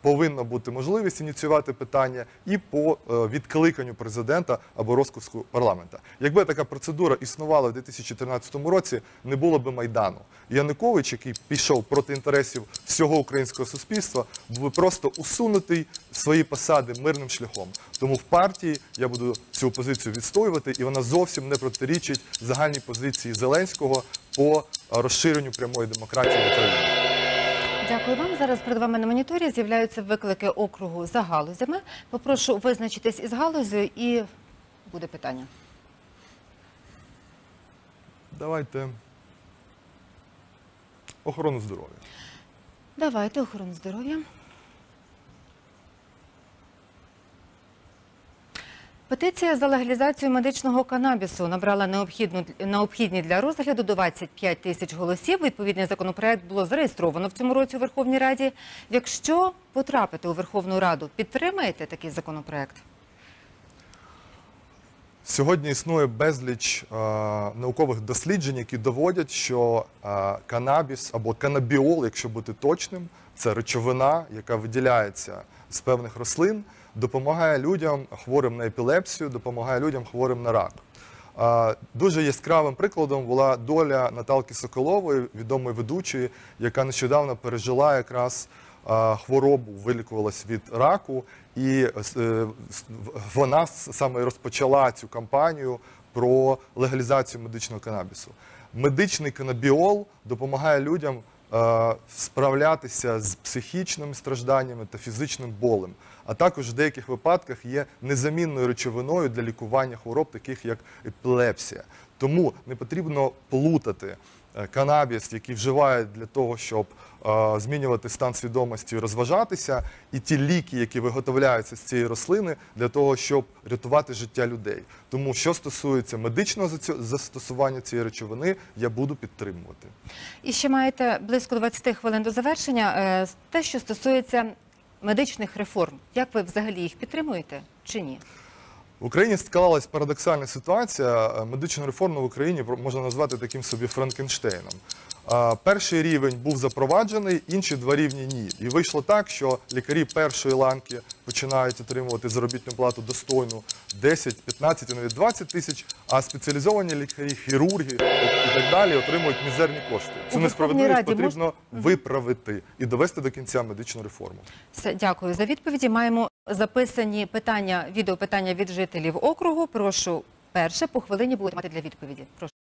повинна бути можливість ініціювати питання і по е, відкликанню президента або розпуску парламента. Якби така процедура існувала в 2014 році, не було би майдану. Янукович, який пішов проти інтересів всього українського суспільства, був просто усунутий з своєї посади мирним шляхом. Тому в партії я буду цю позицію відстоювати, і вона зовсім не протирічить загальній позиції Зеленського по е, розширенню прямої демократії в Україні. Дякую вам. Зараз перед вами на моніторі з'являються виклики округу за галузями. Попрошу визначитись із галузею і буде питання. Давайте охорону здоров'я. Давайте охорону здоров'я. Петиція за легалізацію медичного канабісу набрала необхідну, необхідні для розгляду 25 тисяч голосів. Відповідний законопроект було зареєстровано в цьому році у Верховній Раді. Якщо потрапити у Верховну Раду, підтримаєте такий законопроект? Сьогодні існує безліч е, наукових досліджень, які доводять, що е, канабіс або канабіол, якщо бути точним, це речовина, яка виділяється з певних рослин, допомагає людям хворим на епілепсію, допомагає людям хворим на рак. Е, Дуже яскравим прикладом була доля Наталки Соколової, відомої ведучої, яка нещодавно пережила якраз е, хворобу, вилікувалась від раку, і е, вона саме розпочала цю кампанію про легалізацію медичного канабісу. Медичний канабіол допомагає людям е, справлятися з психічними стражданнями та фізичним болем, а також в деяких випадках є незамінною речовиною для лікування хвороб, таких як епілепсія. Тому не потрібно плутати е, канабіс, який вживають для того, щоб е, змінювати стан свідомості і розважатися, і ті ліки, які виготовляються з цієї рослини, для того, щоб рятувати життя людей. Тому, що стосується медичного застосування цієї речовини, я буду підтримувати. І ще маєте близько 20 хвилин до завершення. Е, Те, що стосується медичних реформ, як ви взагалі їх підтримуєте чи ні? В Україні склалась парадоксальна ситуація. Медичну реформу в Україні можна назвати таким собі Франкенштейном. Перший рівень був запроваджений, інші два рівні ні. І вийшло так, що лікарі першої ланки починають отримувати заробітну плату достойну 10, 15 і навіть 20 тисяч, а спеціалізовані лікарі, хірурги і так далі отримують мізерні кошти. Цю несправедливість потрібно виправити і довести до кінця медичну реформу. Все, дякую за відповіді. Маємо записані питання, відеопитання від жителів округу. Прошу перше по хвилині будете мати для відповіді. Прошу.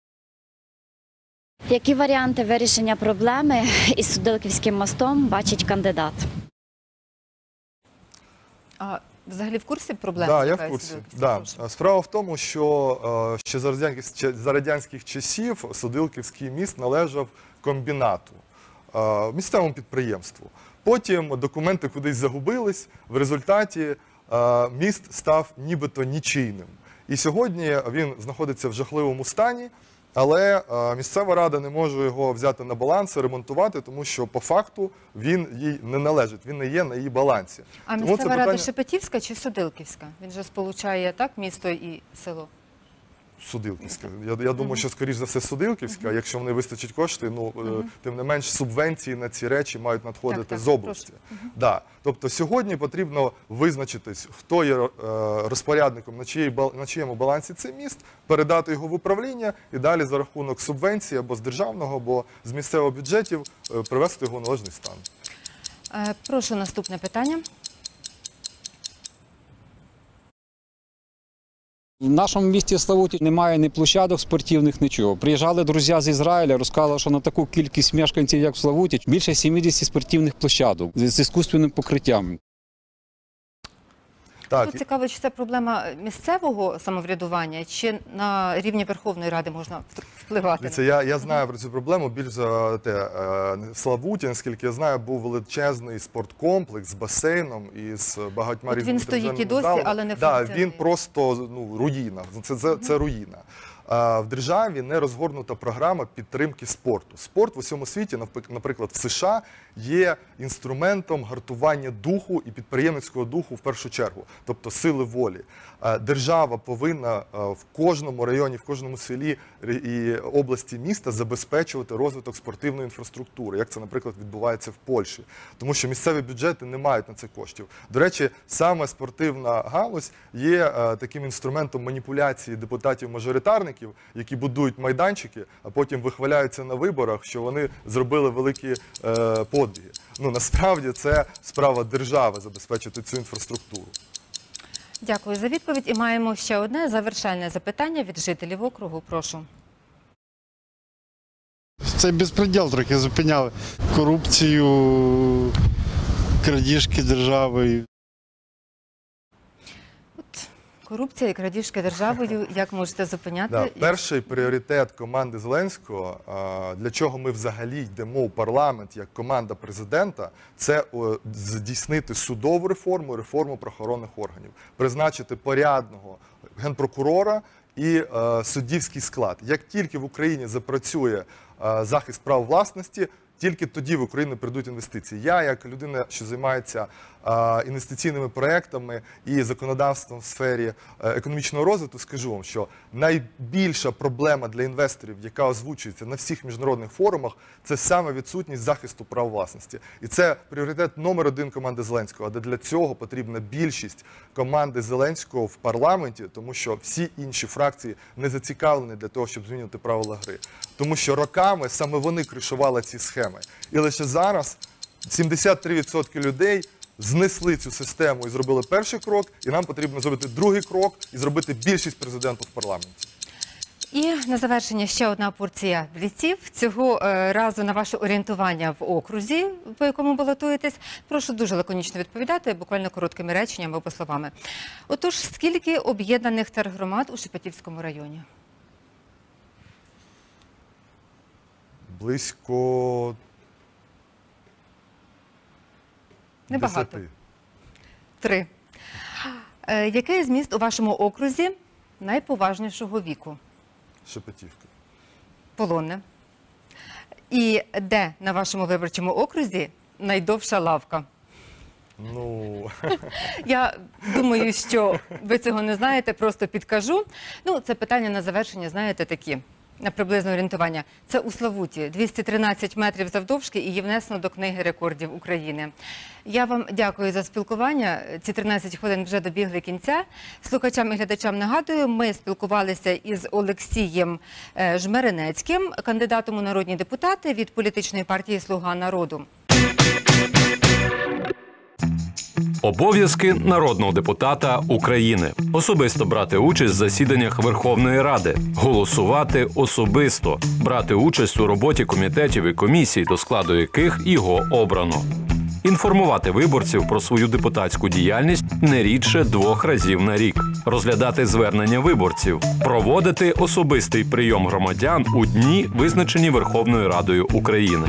Які варіанти вирішення проблеми із Судилківським мостом бачить кандидат? А взагалі в курсі проблеми? Так, я в курсі. Да. Справа в тому, що е, ще за радянських, за радянських часів Судилківський міст належав комбінату, е, місцевому підприємству. Потім документи кудись загубились, в результаті е, міст став нібито нічийним. І сьогодні він знаходиться в жахливому стані. Але е, місцева рада не може його взяти на баланс і ремонтувати, тому що по факту він їй не належить, він не є на її балансі. А Тому місцева рада питання- Шепетівська чи Судилківська? Він же сполучає так місто і село. Судилківська. Я, я думаю, що скоріш за все Судилківська. Якщо вони вистачить кошти, ну е, тим не менш субвенції на ці речі мають надходити Так, так, з області. Да. Тобто сьогодні потрібно визначитись, хто є е, розпорядником, на, бал- на чиєму балансі цей міст, передати його в управління і далі за рахунок субвенції або з державного, або з місцевого бюджетів е, привести його в належний стан. Прошу наступне питання. В нашому місті Славуті немає ні площадок спортивних, нічого. Приїжджали друзі з Ізраїля, розказали, що на таку кількість мешканців, як в Славуті, більше 70 спортивних площадок з іскусственним покриттям. Так, Тут цікаво, чи це проблема місцевого самоврядування, чи на рівні Верховної Ради можна впливати? Я, я знаю про цю проблему більш за те. е, В Славуті, наскільки я знаю, був величезний спорткомплекс з басейном і з багатьма От різними він стоїть і досі, залами. але не да, функціонує. Він просто ну, руїна. Це, це, це руїна. В державі не розгорнута програма підтримки спорту. Спорт в усьому світі, наприклад, в США є інструментом гартування духу і підприємницького духу в першу чергу, тобто сили волі. Е, Держава повинна е, в кожному районі, в кожному селі і області міста забезпечувати розвиток спортивної інфраструктури, як це, наприклад, відбувається в Польщі, тому що місцеві бюджети не мають на це коштів. До речі, саме спортивна галузь є е, таким інструментом маніпуляції депутатів-мажоритарників, які будують майданчики, а потім вихваляються на виборах, що вони зробили великі е, подвиги. Ну насправді це справа держави забезпечити цю інфраструктуру. Дякую за відповідь. І маємо ще одне завершальне запитання від жителів округу. Прошу. Це безпреділ трохи зупиняли. Корупцію, крадіжки держави. Корупція і крадіжки державою. Як можете зупиняти? Да, перший пріоритет команди Зеленського, для чого ми взагалі йдемо у парламент як команда президента, це здійснити судову реформу, реформу правоохоронних органів, призначити порядного генпрокурора і е, суддівський склад. Як тільки в Україні запрацює е, захист прав власності, тільки тоді в Україну прийдуть інвестиції. Я, як людина, що займається інвестиційними проектами і законодавством в сфері е, економічного розвитку, скажу вам, що найбільша проблема для інвесторів, яка озвучується на всіх міжнародних форумах, це саме відсутність захисту прав власності. І це пріоритет номер один команди Зеленського. А для цього потрібна більшість команди Зеленського в парламенті, тому що всі інші фракції не зацікавлені для того, щоб змінювати правила гри. Тому що роками саме вони кришували ці схеми. І лише зараз 73% людей знесли цю систему і зробили перший крок, і нам потрібно зробити другий крок і зробити більшість президенту в парламенті. І на завершення ще одна порція бліців. Цього е, разу на ваше орієнтування в окрузі, по якому балотуєтесь. Прошу дуже лаконічно відповідати, буквально короткими реченнями або словами. Отож, скільки об'єднаних тергромад у Шепетівському районі? Близько Небагато. 10. Три. Е, який з міст у вашому окрузі найповажнішого віку? Шепетівка. Полонне. І де на вашому виборчому окрузі найдовша лавка? Ну Я думаю, що ви цього не знаєте, просто підкажу. Ну, це питання на завершення, знаєте, такі на приблизне орієнтування. Це у Славуті 213 метрів завдовжки і є внесено до книги рекордів України. Я вам дякую за спілкування. Ці 13 хвилин вже добігли кінця. Слухачам і глядачам нагадую, ми спілкувалися із Олексієм е, Жмеренецьким, кандидатом у народні депутати від політичної партії Слуга народу. Обов'язки народного депутата України. Особисто брати участь в засіданнях Верховної Ради, голосувати особисто, брати участь у роботі комітетів і комісій, до складу яких його обрано. Інформувати виборців про свою депутатську діяльність не рідше двох разів на рік, розглядати звернення виборців, проводити особистий прийом громадян у дні, визначені Верховною Радою України.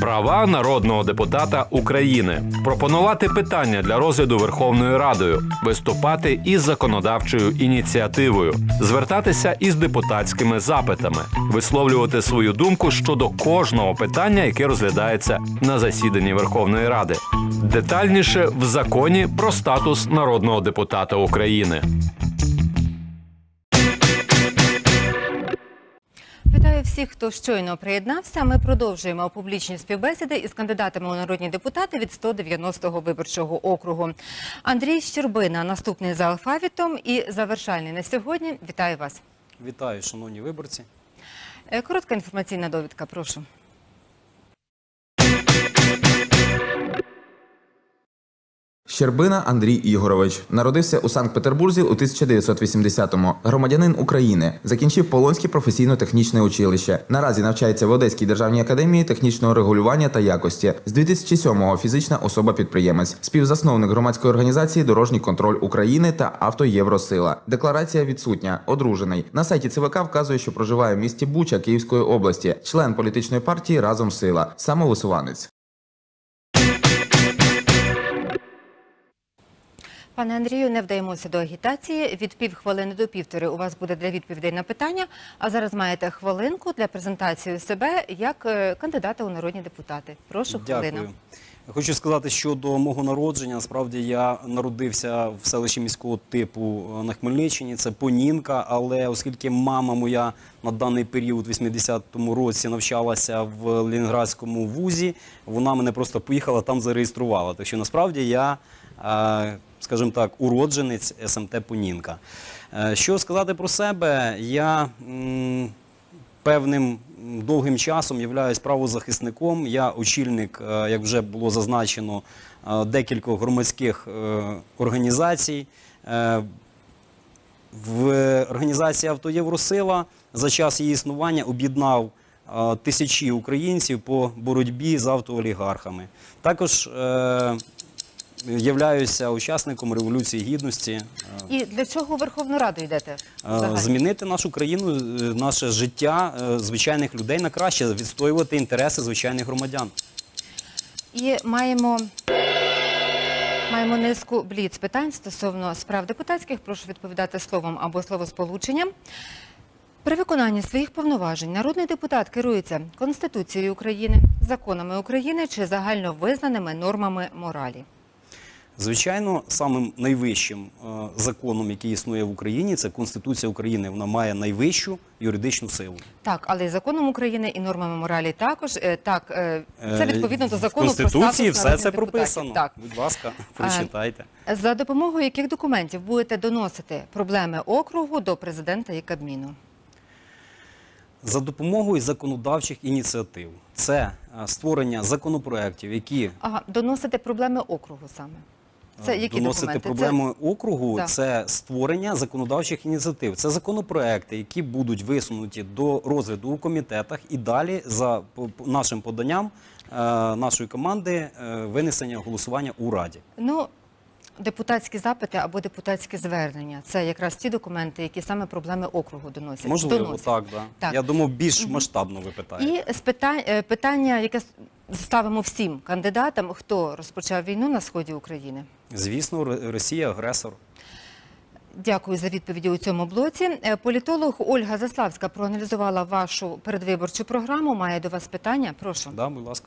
Права народного депутата України пропонувати питання для розгляду Верховною Радою, виступати із законодавчою ініціативою, звертатися із депутатськими запитами, висловлювати свою думку щодо кожного питання, яке розглядається на засіданні Верховної Ради. Детальніше в законі про статус народного депутата України. Всіх, хто щойно приєднався. Ми продовжуємо публічні співбесіди із кандидатами у народні депутати від 190-го виборчого округу. Андрій Щербина, наступний за алфавітом і завершальний на сьогодні. Вітаю вас. Вітаю, шановні виборці. Е, Коротка інформаційна довідка, прошу. Щербина Андрій Ігорович народився у Санкт-Петербурзі у 1980-му. Громадянин України. Закінчив Полонське професійно-технічне училище. Наразі навчається в Одеській державній академії технічного регулювання та якості. З 2007-го фізична особа-підприємець, співзасновник громадської організації Дорожній контроль України та Автоєвросила. Декларація відсутня. Одружений. На сайті ЦВК вказує, що проживає в місті Буча Київської області. Член політичної партії Разом сила. Самовисуванець. Пане Андрію, не вдаємося до агітації. Від півхвилини до півтори у вас буде для відповідей на питання. А зараз маєте хвилинку для презентації себе як е, кандидата у народні депутати. Прошу хвилину. Хочу сказати, що до мого народження насправді я народився в селищі міського типу е, на Хмельниччині. Це Понінка, але оскільки мама моя на даний період, в 80-му році, навчалася в Ленінградському вузі, вона мене просто поїхала там зареєструвала. Так що насправді я, е, скажімо так, уродженець СМТ Понінка. Е, Що сказати про себе? Я певним довгим часом являюсь правозахисником. Я очільник, е, як вже було зазначено, е, декількох громадських організацій. В організації «Автоєвросила» за час її існування об'єднав тисячі українців по боротьбі з автоолігархами. Також являюся учасником Революції Гідності. І для чого у Верховну Раду йдете? Е, взагалі? Змінити нашу країну, е, наше життя е, звичайних людей на краще, відстоювати інтереси звичайних громадян. І маємо, маємо низку бліц питань стосовно справ депутатських. Прошу відповідати словом або словосполученням. При виконанні своїх повноважень народний депутат керується Конституцією України, законами України чи загальновизнаними нормами моралі. Звичайно, самим найвищим е, законом, який існує в Україні, це Конституція України. Вона має найвищу юридичну силу. Так, але і законом України, і нормами моралі також. Е, Так, е, це відповідно до в закону про Конституції статус все це депутатів. прописано. Так. Будь ласка, прочитайте. За допомогою яких документів будете доносити проблеми округу до президента і Кабміну? За допомогою законодавчих ініціатив. Це створення законопроєктів, які Ага, доносити проблеми округу саме. Це які Е, доносити документи? проблеми округу Так. це створення законодавчих ініціатив. Це законопроекти, які будуть висунуті до розгляду у комітетах і далі за нашим поданням е, нашої команди е, винесення голосування у раді. Ну, депутатські запити або депутатські звернення це якраз ті документи, які саме проблеми округу доносять. Можливо, Доносять. так, да. Так. Я думав, більш масштабно ви питаєте. І питання, яке ставимо всім кандидатам, хто розпочав війну на сході України. Звісно, Росія агресор. Дякую за відповіді у цьому блоці. Е, Політолог Ольга Заславська проаналізувала вашу передвиборчу програму. Має до вас питання. Прошу. Да, будь ласка.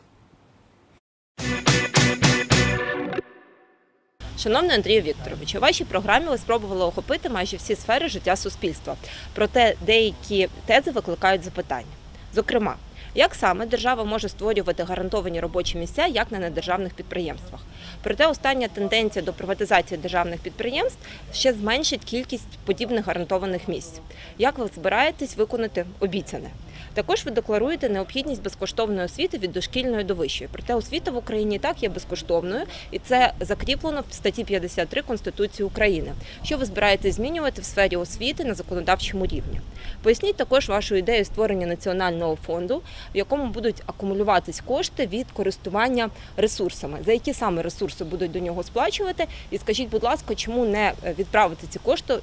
Шановний Андрію Вікторовичу, у вашій програмі ви спробували охопити майже всі сфери життя суспільства. Проте деякі тези викликають запитання. Зокрема, як саме держава може створювати гарантовані робочі місця як на недержавних підприємствах? Проте остання тенденція до приватизації державних підприємств ще зменшить кількість подібних гарантованих місць. Як ви збираєтесь виконати обіцяне? Також ви декларуєте необхідність безкоштовної освіти від дошкільної до вищої. Проте освіта в Україні так є безкоштовною, і це закріплено в статті 53 Конституції України. Що ви збираєтесь змінювати в сфері освіти на законодавчому рівні? Поясніть також вашу ідею створення національного фонду, в якому будуть акумулюватись кошти від користування ресурсами. За які саме ресурси будуть до нього сплачувати? І скажіть, будь ласка, чому не відправити ці кошти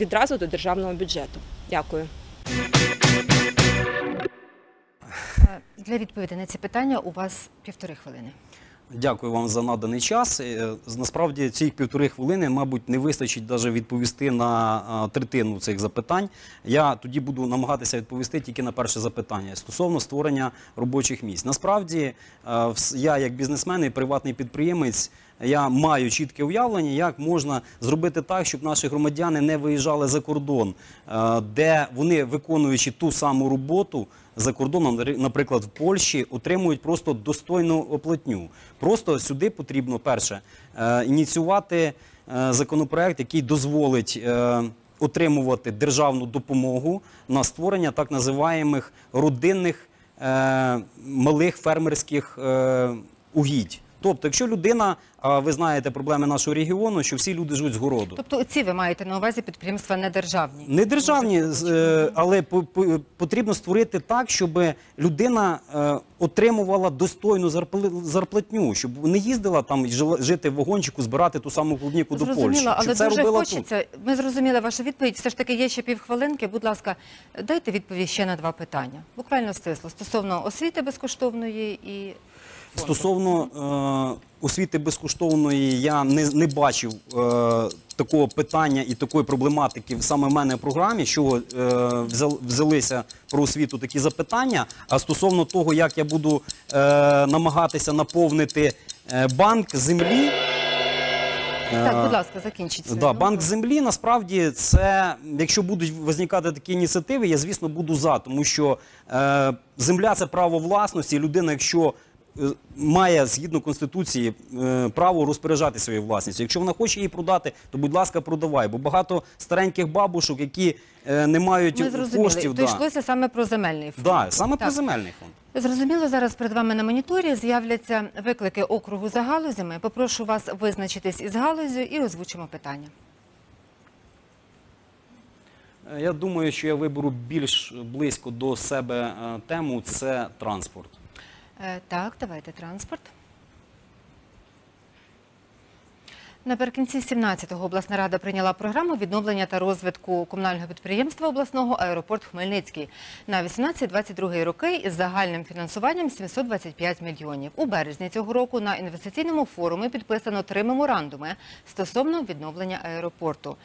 відразу до державного бюджету? Дякую. Е, Для відповіді на ці питання у вас півтори хвилини. Дякую вам за наданий час. Е, Насправді цих півтори хвилини, мабуть, не вистачить навіть відповісти на третину цих запитань. Я тоді буду намагатися відповісти тільки на перше запитання стосовно створення робочих місць. Насправді, е, я як бізнесмен і приватний підприємець. Я маю чітке уявлення, як можна зробити так, щоб наші громадяни не виїжджали за кордон, е, де вони, виконуючи ту саму роботу за кордоном, наприклад, в Польщі, отримують просто достойну оплатню. Просто сюди потрібно перше е, ініціювати е, законопроект, який дозволить. Отримувати державну допомогу на створення так називаємих родинних малих фермерських угідь. Тобто, якщо людина, а ви знаєте проблеми нашого регіону, що всі люди живуть з городу. Тобто ці ви маєте на увазі підприємства недержавні? Не державні, з- е, але по- по- потрібно створити так, щоб людина е, отримувала достойну зарплатню, щоб не їздила там жити в вагончику, збирати ту саму клубніку до Польщі. Зрозуміло, але це дуже робила тут. хочеться. Ми зрозуміли вашу відповідь. Все ж таки є ще півхвилинки. Будь ласка, дайте відповідь ще на два питання. Буквально стисло стосовно освіти безкоштовної і Стосовно е, освіти безкоштовної, я не, не бачив е, такого питання і такої проблематики саме в мене в програмі, що е, взялися про освіту такі запитання. А стосовно того, як я буду е, намагатися наповнити банк землі. так, будь ласка, закінчіть. Да, банк землі насправді це, якщо будуть визникати такі ініціативи, я звісно буду за, тому що е, земля це право власності. Людина, якщо має згідно конституції е, право розпоряджати своєю власністю. Якщо вона хоче її продати, то будь ласка, продавай. Бо багато стареньких бабушок, які е, не мають Ми зрозуміли. коштів. То йшлося саме про земельний фонд. Да, саме про земельний фонд. Зрозуміло, зараз перед вами на моніторі з'являться виклики округу за галузями. Попрошу вас визначитись із галузю і озвучимо питання. Е, Я думаю, що я виберу більш близько до себе е, тему це транспорт. Е, Так, давайте транспорт. Наприкінці 17-го обласна рада прийняла програму відновлення та розвитку комунального підприємства обласного аеропорт Хмельницький на 18-22 роки із загальним фінансуванням 725 мільйонів. У березні цього року на інвестиційному форумі підписано три меморандуми стосовно відновлення аеропорту.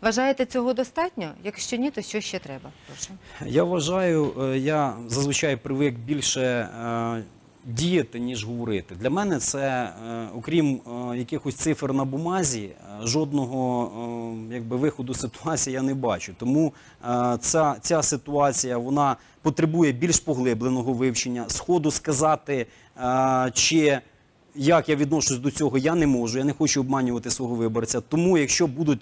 Вважаєте цього достатньо? Якщо ні, то що ще треба? Прошу. Я вважаю, е, я зазвичай привик більше е, діяти, ніж говорити. Для мене це, е, окрім е, якихось цифр на бумазі, е, жодного якби, виходу ситуації я не бачу. Тому ця, ця ситуація вона потребує більш поглибленого вивчення. Сходу сказати, чи як я відношусь до цього, я не можу. Я не хочу обманювати свого виборця. Тому, якщо будуть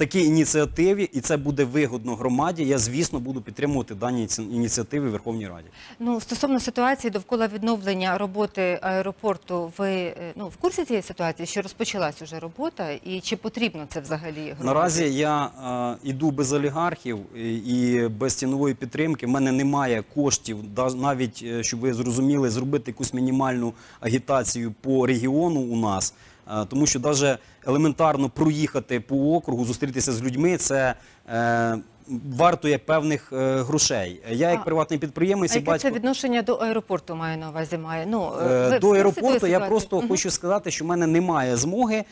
такі ініціативи, і це буде вигодно громаді, я, звісно, буду підтримувати дані іці- ініціативи в Верховній Раді. Ну, стосовно ситуації довкола відновлення роботи аеропорту, ви е, ну, в курсі цієї ситуації, що розпочалась уже робота, і чи потрібно це взагалі громаді? Наразі я е, іду без олігархів і, без цінової підтримки. В мене немає коштів, навіть е, щоб ви зрозуміли, зробити якусь мінімальну агітацію по регіону у нас. Е, тому що навіть елементарно проїхати по округу, зустрітися з людьми, це е, вартує певних е, грошей. Я як приватний підприємець А яке батько це відношення до аеропорту має на увазі має? Ну, ви До аеропорту я просто хочу сказати, що в мене немає змоги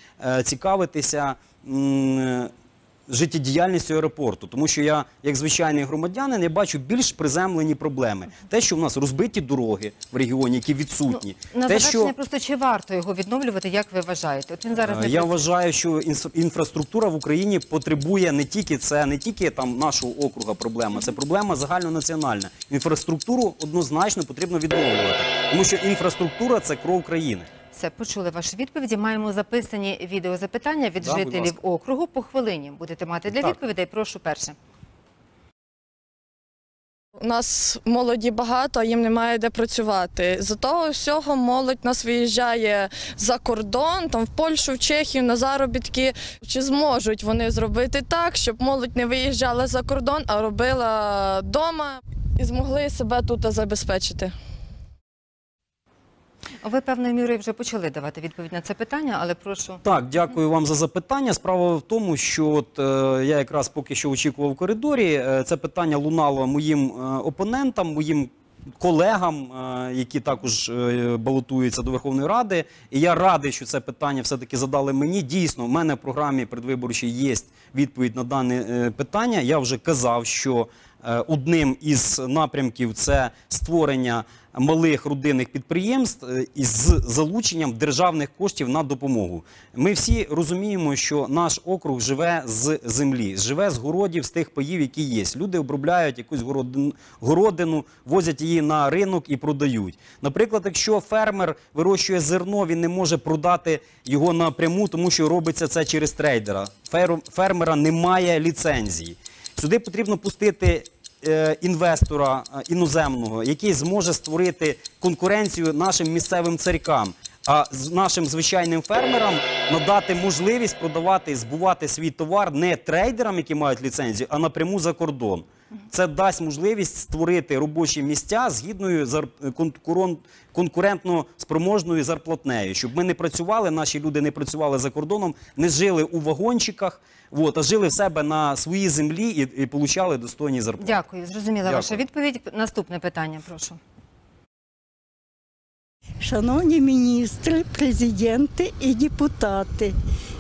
цікавитися життєдіяльністю аеропорту, тому що я, як звичайний громадянин, я бачу більш приземлені проблеми. Те, що в нас розбиті дороги в регіоні, які відсутні, На те, завершення що просто чи варто його відновлювати, як ви вважаєте? От він зараз Е, не Я вважаю, що інфраструктура в Україні потребує не тільки це, не тільки там нашого округа проблема, це проблема загальнонаціональна. Інфраструктуру однозначно потрібно відновлювати, тому що інфраструктура це кров країни. Все, почули ваші відповіді. Маємо записані відеозапитання від Да, будь жителів ласка. округу. По хвилині будете мати для Так. відповідей. Прошу перше. У нас молоді багато, а їм немає де працювати. З того всього молодь нас виїжджає за кордон, там в Польщу, в Чехію на заробітки. Чи зможуть вони зробити так, щоб молодь не виїжджала за кордон, а робила вдома і змогли себе тут забезпечити? Ви певною мірою вже почали давати відповідь на це питання, але прошу. Так, дякую вам за запитання. Справа в тому, що от, е, я якраз поки що очікував в коридорі. Е, це питання лунало моїм е, опонентам, моїм колегам, е, які також е, балотуються до Верховної Ради. І я радий, що це питання все-таки задали мені. Дійсно, в мене в програмі передвиборчій є відповідь на дане е, питання. Я вже казав, що одним із напрямків це створення малих родинних підприємств е, із залученням державних коштів на допомогу. Ми всі розуміємо, що наш округ живе з землі, живе з городів, з тих паїв, які є. Люди обробляють якусь городину, возять її на ринок і продають. Наприклад, якщо фермер вирощує зерно, він не може продати його напряму, тому що робиться це через трейдера. Фермера немає ліцензії. Сюди потрібно пустити е, інвестора е, іноземного, який зможе створити конкуренцію нашим місцевим царькам. А нашим звичайним фермерам надати можливість продавати і збувати свій товар не трейдерам, які мають ліцензію, а напряму за кордон. Це дасть можливість створити робочі місця з гідною конкурентно спроможною зарплатнею, щоб ми не працювали, наші люди не працювали за кордоном, не жили у вагончиках, от, а жили в себе на своїй землі і, і получали достойні зарплати. Дякую, зрозуміла Дякую. ваша відповідь. Наступне питання, прошу. Шановні міністри, президенти і депутати,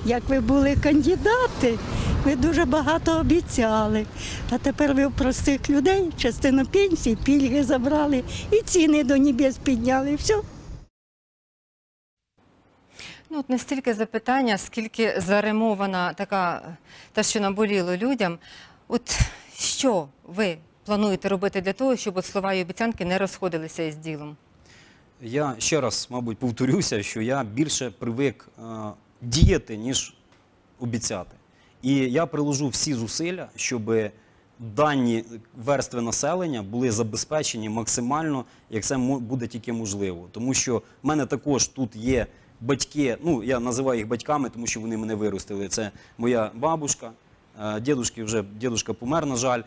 як ви були кандидати, ви дуже багато обіцяли. А тепер ви в простих людей частину пенсій, пільги забрали і ціни до небес підняли. Все. Ну, от не стільки запитання, скільки заремована така, те, що наболіло людям. От що ви плануєте робити для того, щоб от слова і обіцянки не розходилися із ділом? Я ще раз, мабуть, повторюся, що я більше привик е, діяти, ніж обіцяти. І я приложу всі зусилля, щоб дані верстви населення були забезпечені максимально, як це буде тільки можливо. Тому що в мене також тут є батьки, ну я називаю їх батьками, тому що вони мене виростили. Це моя бабушка, Е, вже дідушка помер, на жаль.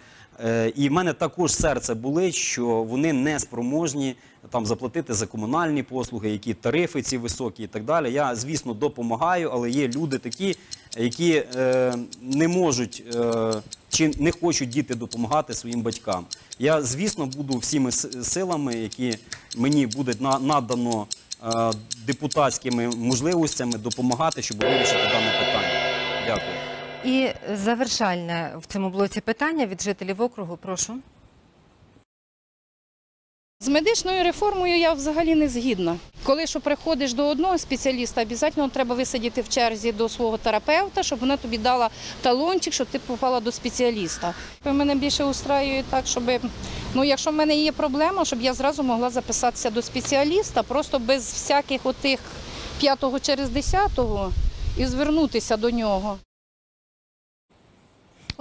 Е, І в мене також серце болить, що вони не спроможні там заплатити за комунальні послуги, які тарифи ці високі і так далі. Я, звісно, допомагаю, але є люди такі, які е, не можуть е, чи не хочуть діти допомагати своїм батькам. Я, звісно, буду всіми силами, які мені буде на- надано е, депутатськими можливостями допомагати, щоб вирішити дане питання. Дякую. І завершальне в цьому блоці питання від жителів округу, прошу. З медичною реформою я взагалі не згідна. Коли що приходиш до одного спеціаліста, обов'язково треба висидіти в черзі до свого терапевта, щоб вона тобі дала талончик, щоб ти попала до спеціаліста. Мене більше устраює так, щоб ну, якщо в мене є проблема, щоб я зразу могла записатися до спеціаліста, просто без всяких отих п'ятого через десятого і звернутися до нього.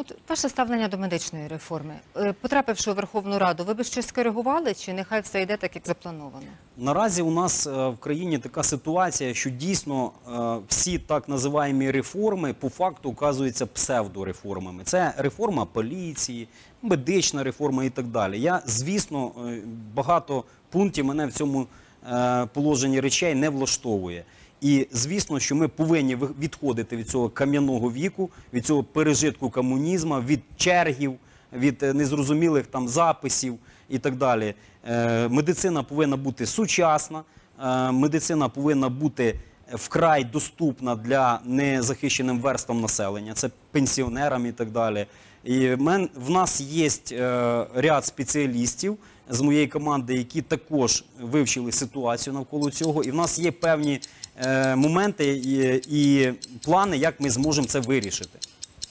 От ваше ставлення до медичної реформи. Е, Потрапивши у Верховну Раду, ви би щось скоригували, чи нехай все йде так, як заплановано? Наразі у нас е, в країні така ситуація, що дійсно е, всі так називаємо реформи по факту оказуються псевдореформами. Це реформа поліції, медична реформа і так далі. Я, звісно, багато пунктів мене в цьому положенні речей не влаштовує. І звісно, що ми повинні відходити від цього кам'яного віку, від цього пережитку комунізму, від чергів, від е, незрозумілих там записів і так далі. Е, Медицина повинна бути сучасна, е, медицина повинна бути вкрай доступна для незахищеним верствам населення, це пенсіонерам і так далі. І в, нас є ряд спеціалістів з моєї команди, які також вивчили ситуацію навколо цього. І в нас є певні е, моменти і, і плани, як ми зможемо це вирішити.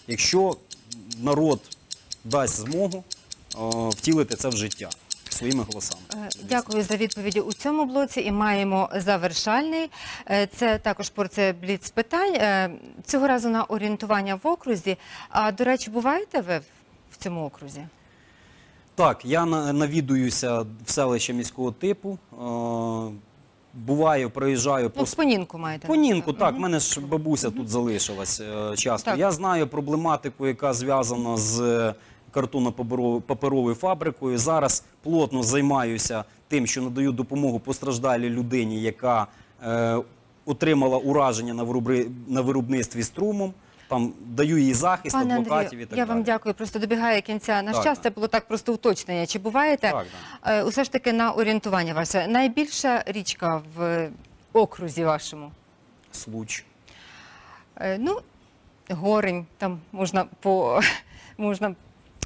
Якщо народ дасть змогу о, втілити це в життя своїми голосами. Е, Дякую за відповіді у цьому блоці. І маємо завершальний. Е, Це також порція бліц питань. Е, Цього разу на орієнтування в окрузі. А до речі, буваєте ви в цьому окрузі? Так, я навідуюся в селище міського типу. Е, буваю, проїжджаю Ну, в Понінку маєте. Понінку, так, в мене ж бабуся тут залишилась е, часто. Так. Я знаю проблематику, яка зв'язана з картонно-паперовою фабрикою. Зараз плотно займаюся тим, що надаю допомогу постраждалій людині, яка е, отримала ураження на, виробри- на виробництві струмом. Там даю їй захист, Пане адвокатів Андрію, і так я далі. вам дякую. Просто добігає кінця наш Так, час. так. Це було так просто уточнення. Чи буваєте Так, Е, усе ж таки на орієнтування ваше? Найбільша річка в окрузі вашому? Случ. Е, Ну, горень, там можна по можна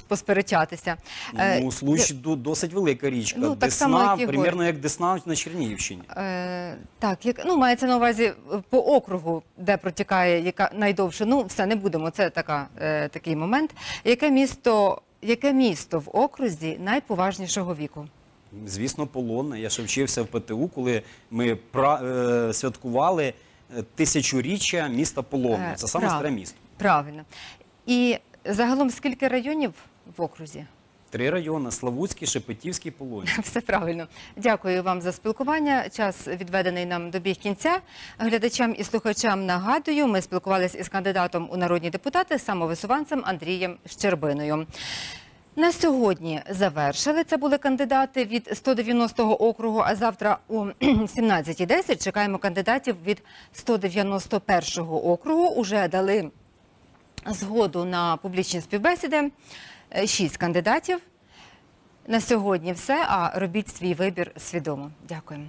посперечатися. Е, Ну, Случ досить велика річка. Ну, так Десна, само, як примірно як Десна на Чернігівщині. Е, так, як, ну, мається на увазі е, по округу, де протікає яка найдовше. Ну, все, не будемо, це така, е, такий момент. Яке місто, яке місто в окрузі найповажнішого віку? Звісно, полонне. Я ще вчився в ПТУ, коли ми пра- е, святкували е, тисячоріччя міста Полонне. Е, Це саме прав- старе місто. Правильно. І загалом скільки районів в окрузі? Три райони: Славутський, Шепетівський, Полонський. Все правильно. Дякую вам за спілкування. Час відведений нам добіг кінця. Глядачам і слухачам нагадую, ми спілкувалися із кандидатом у народні депутати, самовисуванцем Андрієм Щербиною. На сьогодні завершили. Це були кандидати від 190-го округу. А завтра о 17.10 чекаємо кандидатів від 191-го округу. Уже дали згоду на публічні співбесіди. Е, Шість кандидатів. На сьогодні все. А робіть свій вибір свідомо. Дякуємо.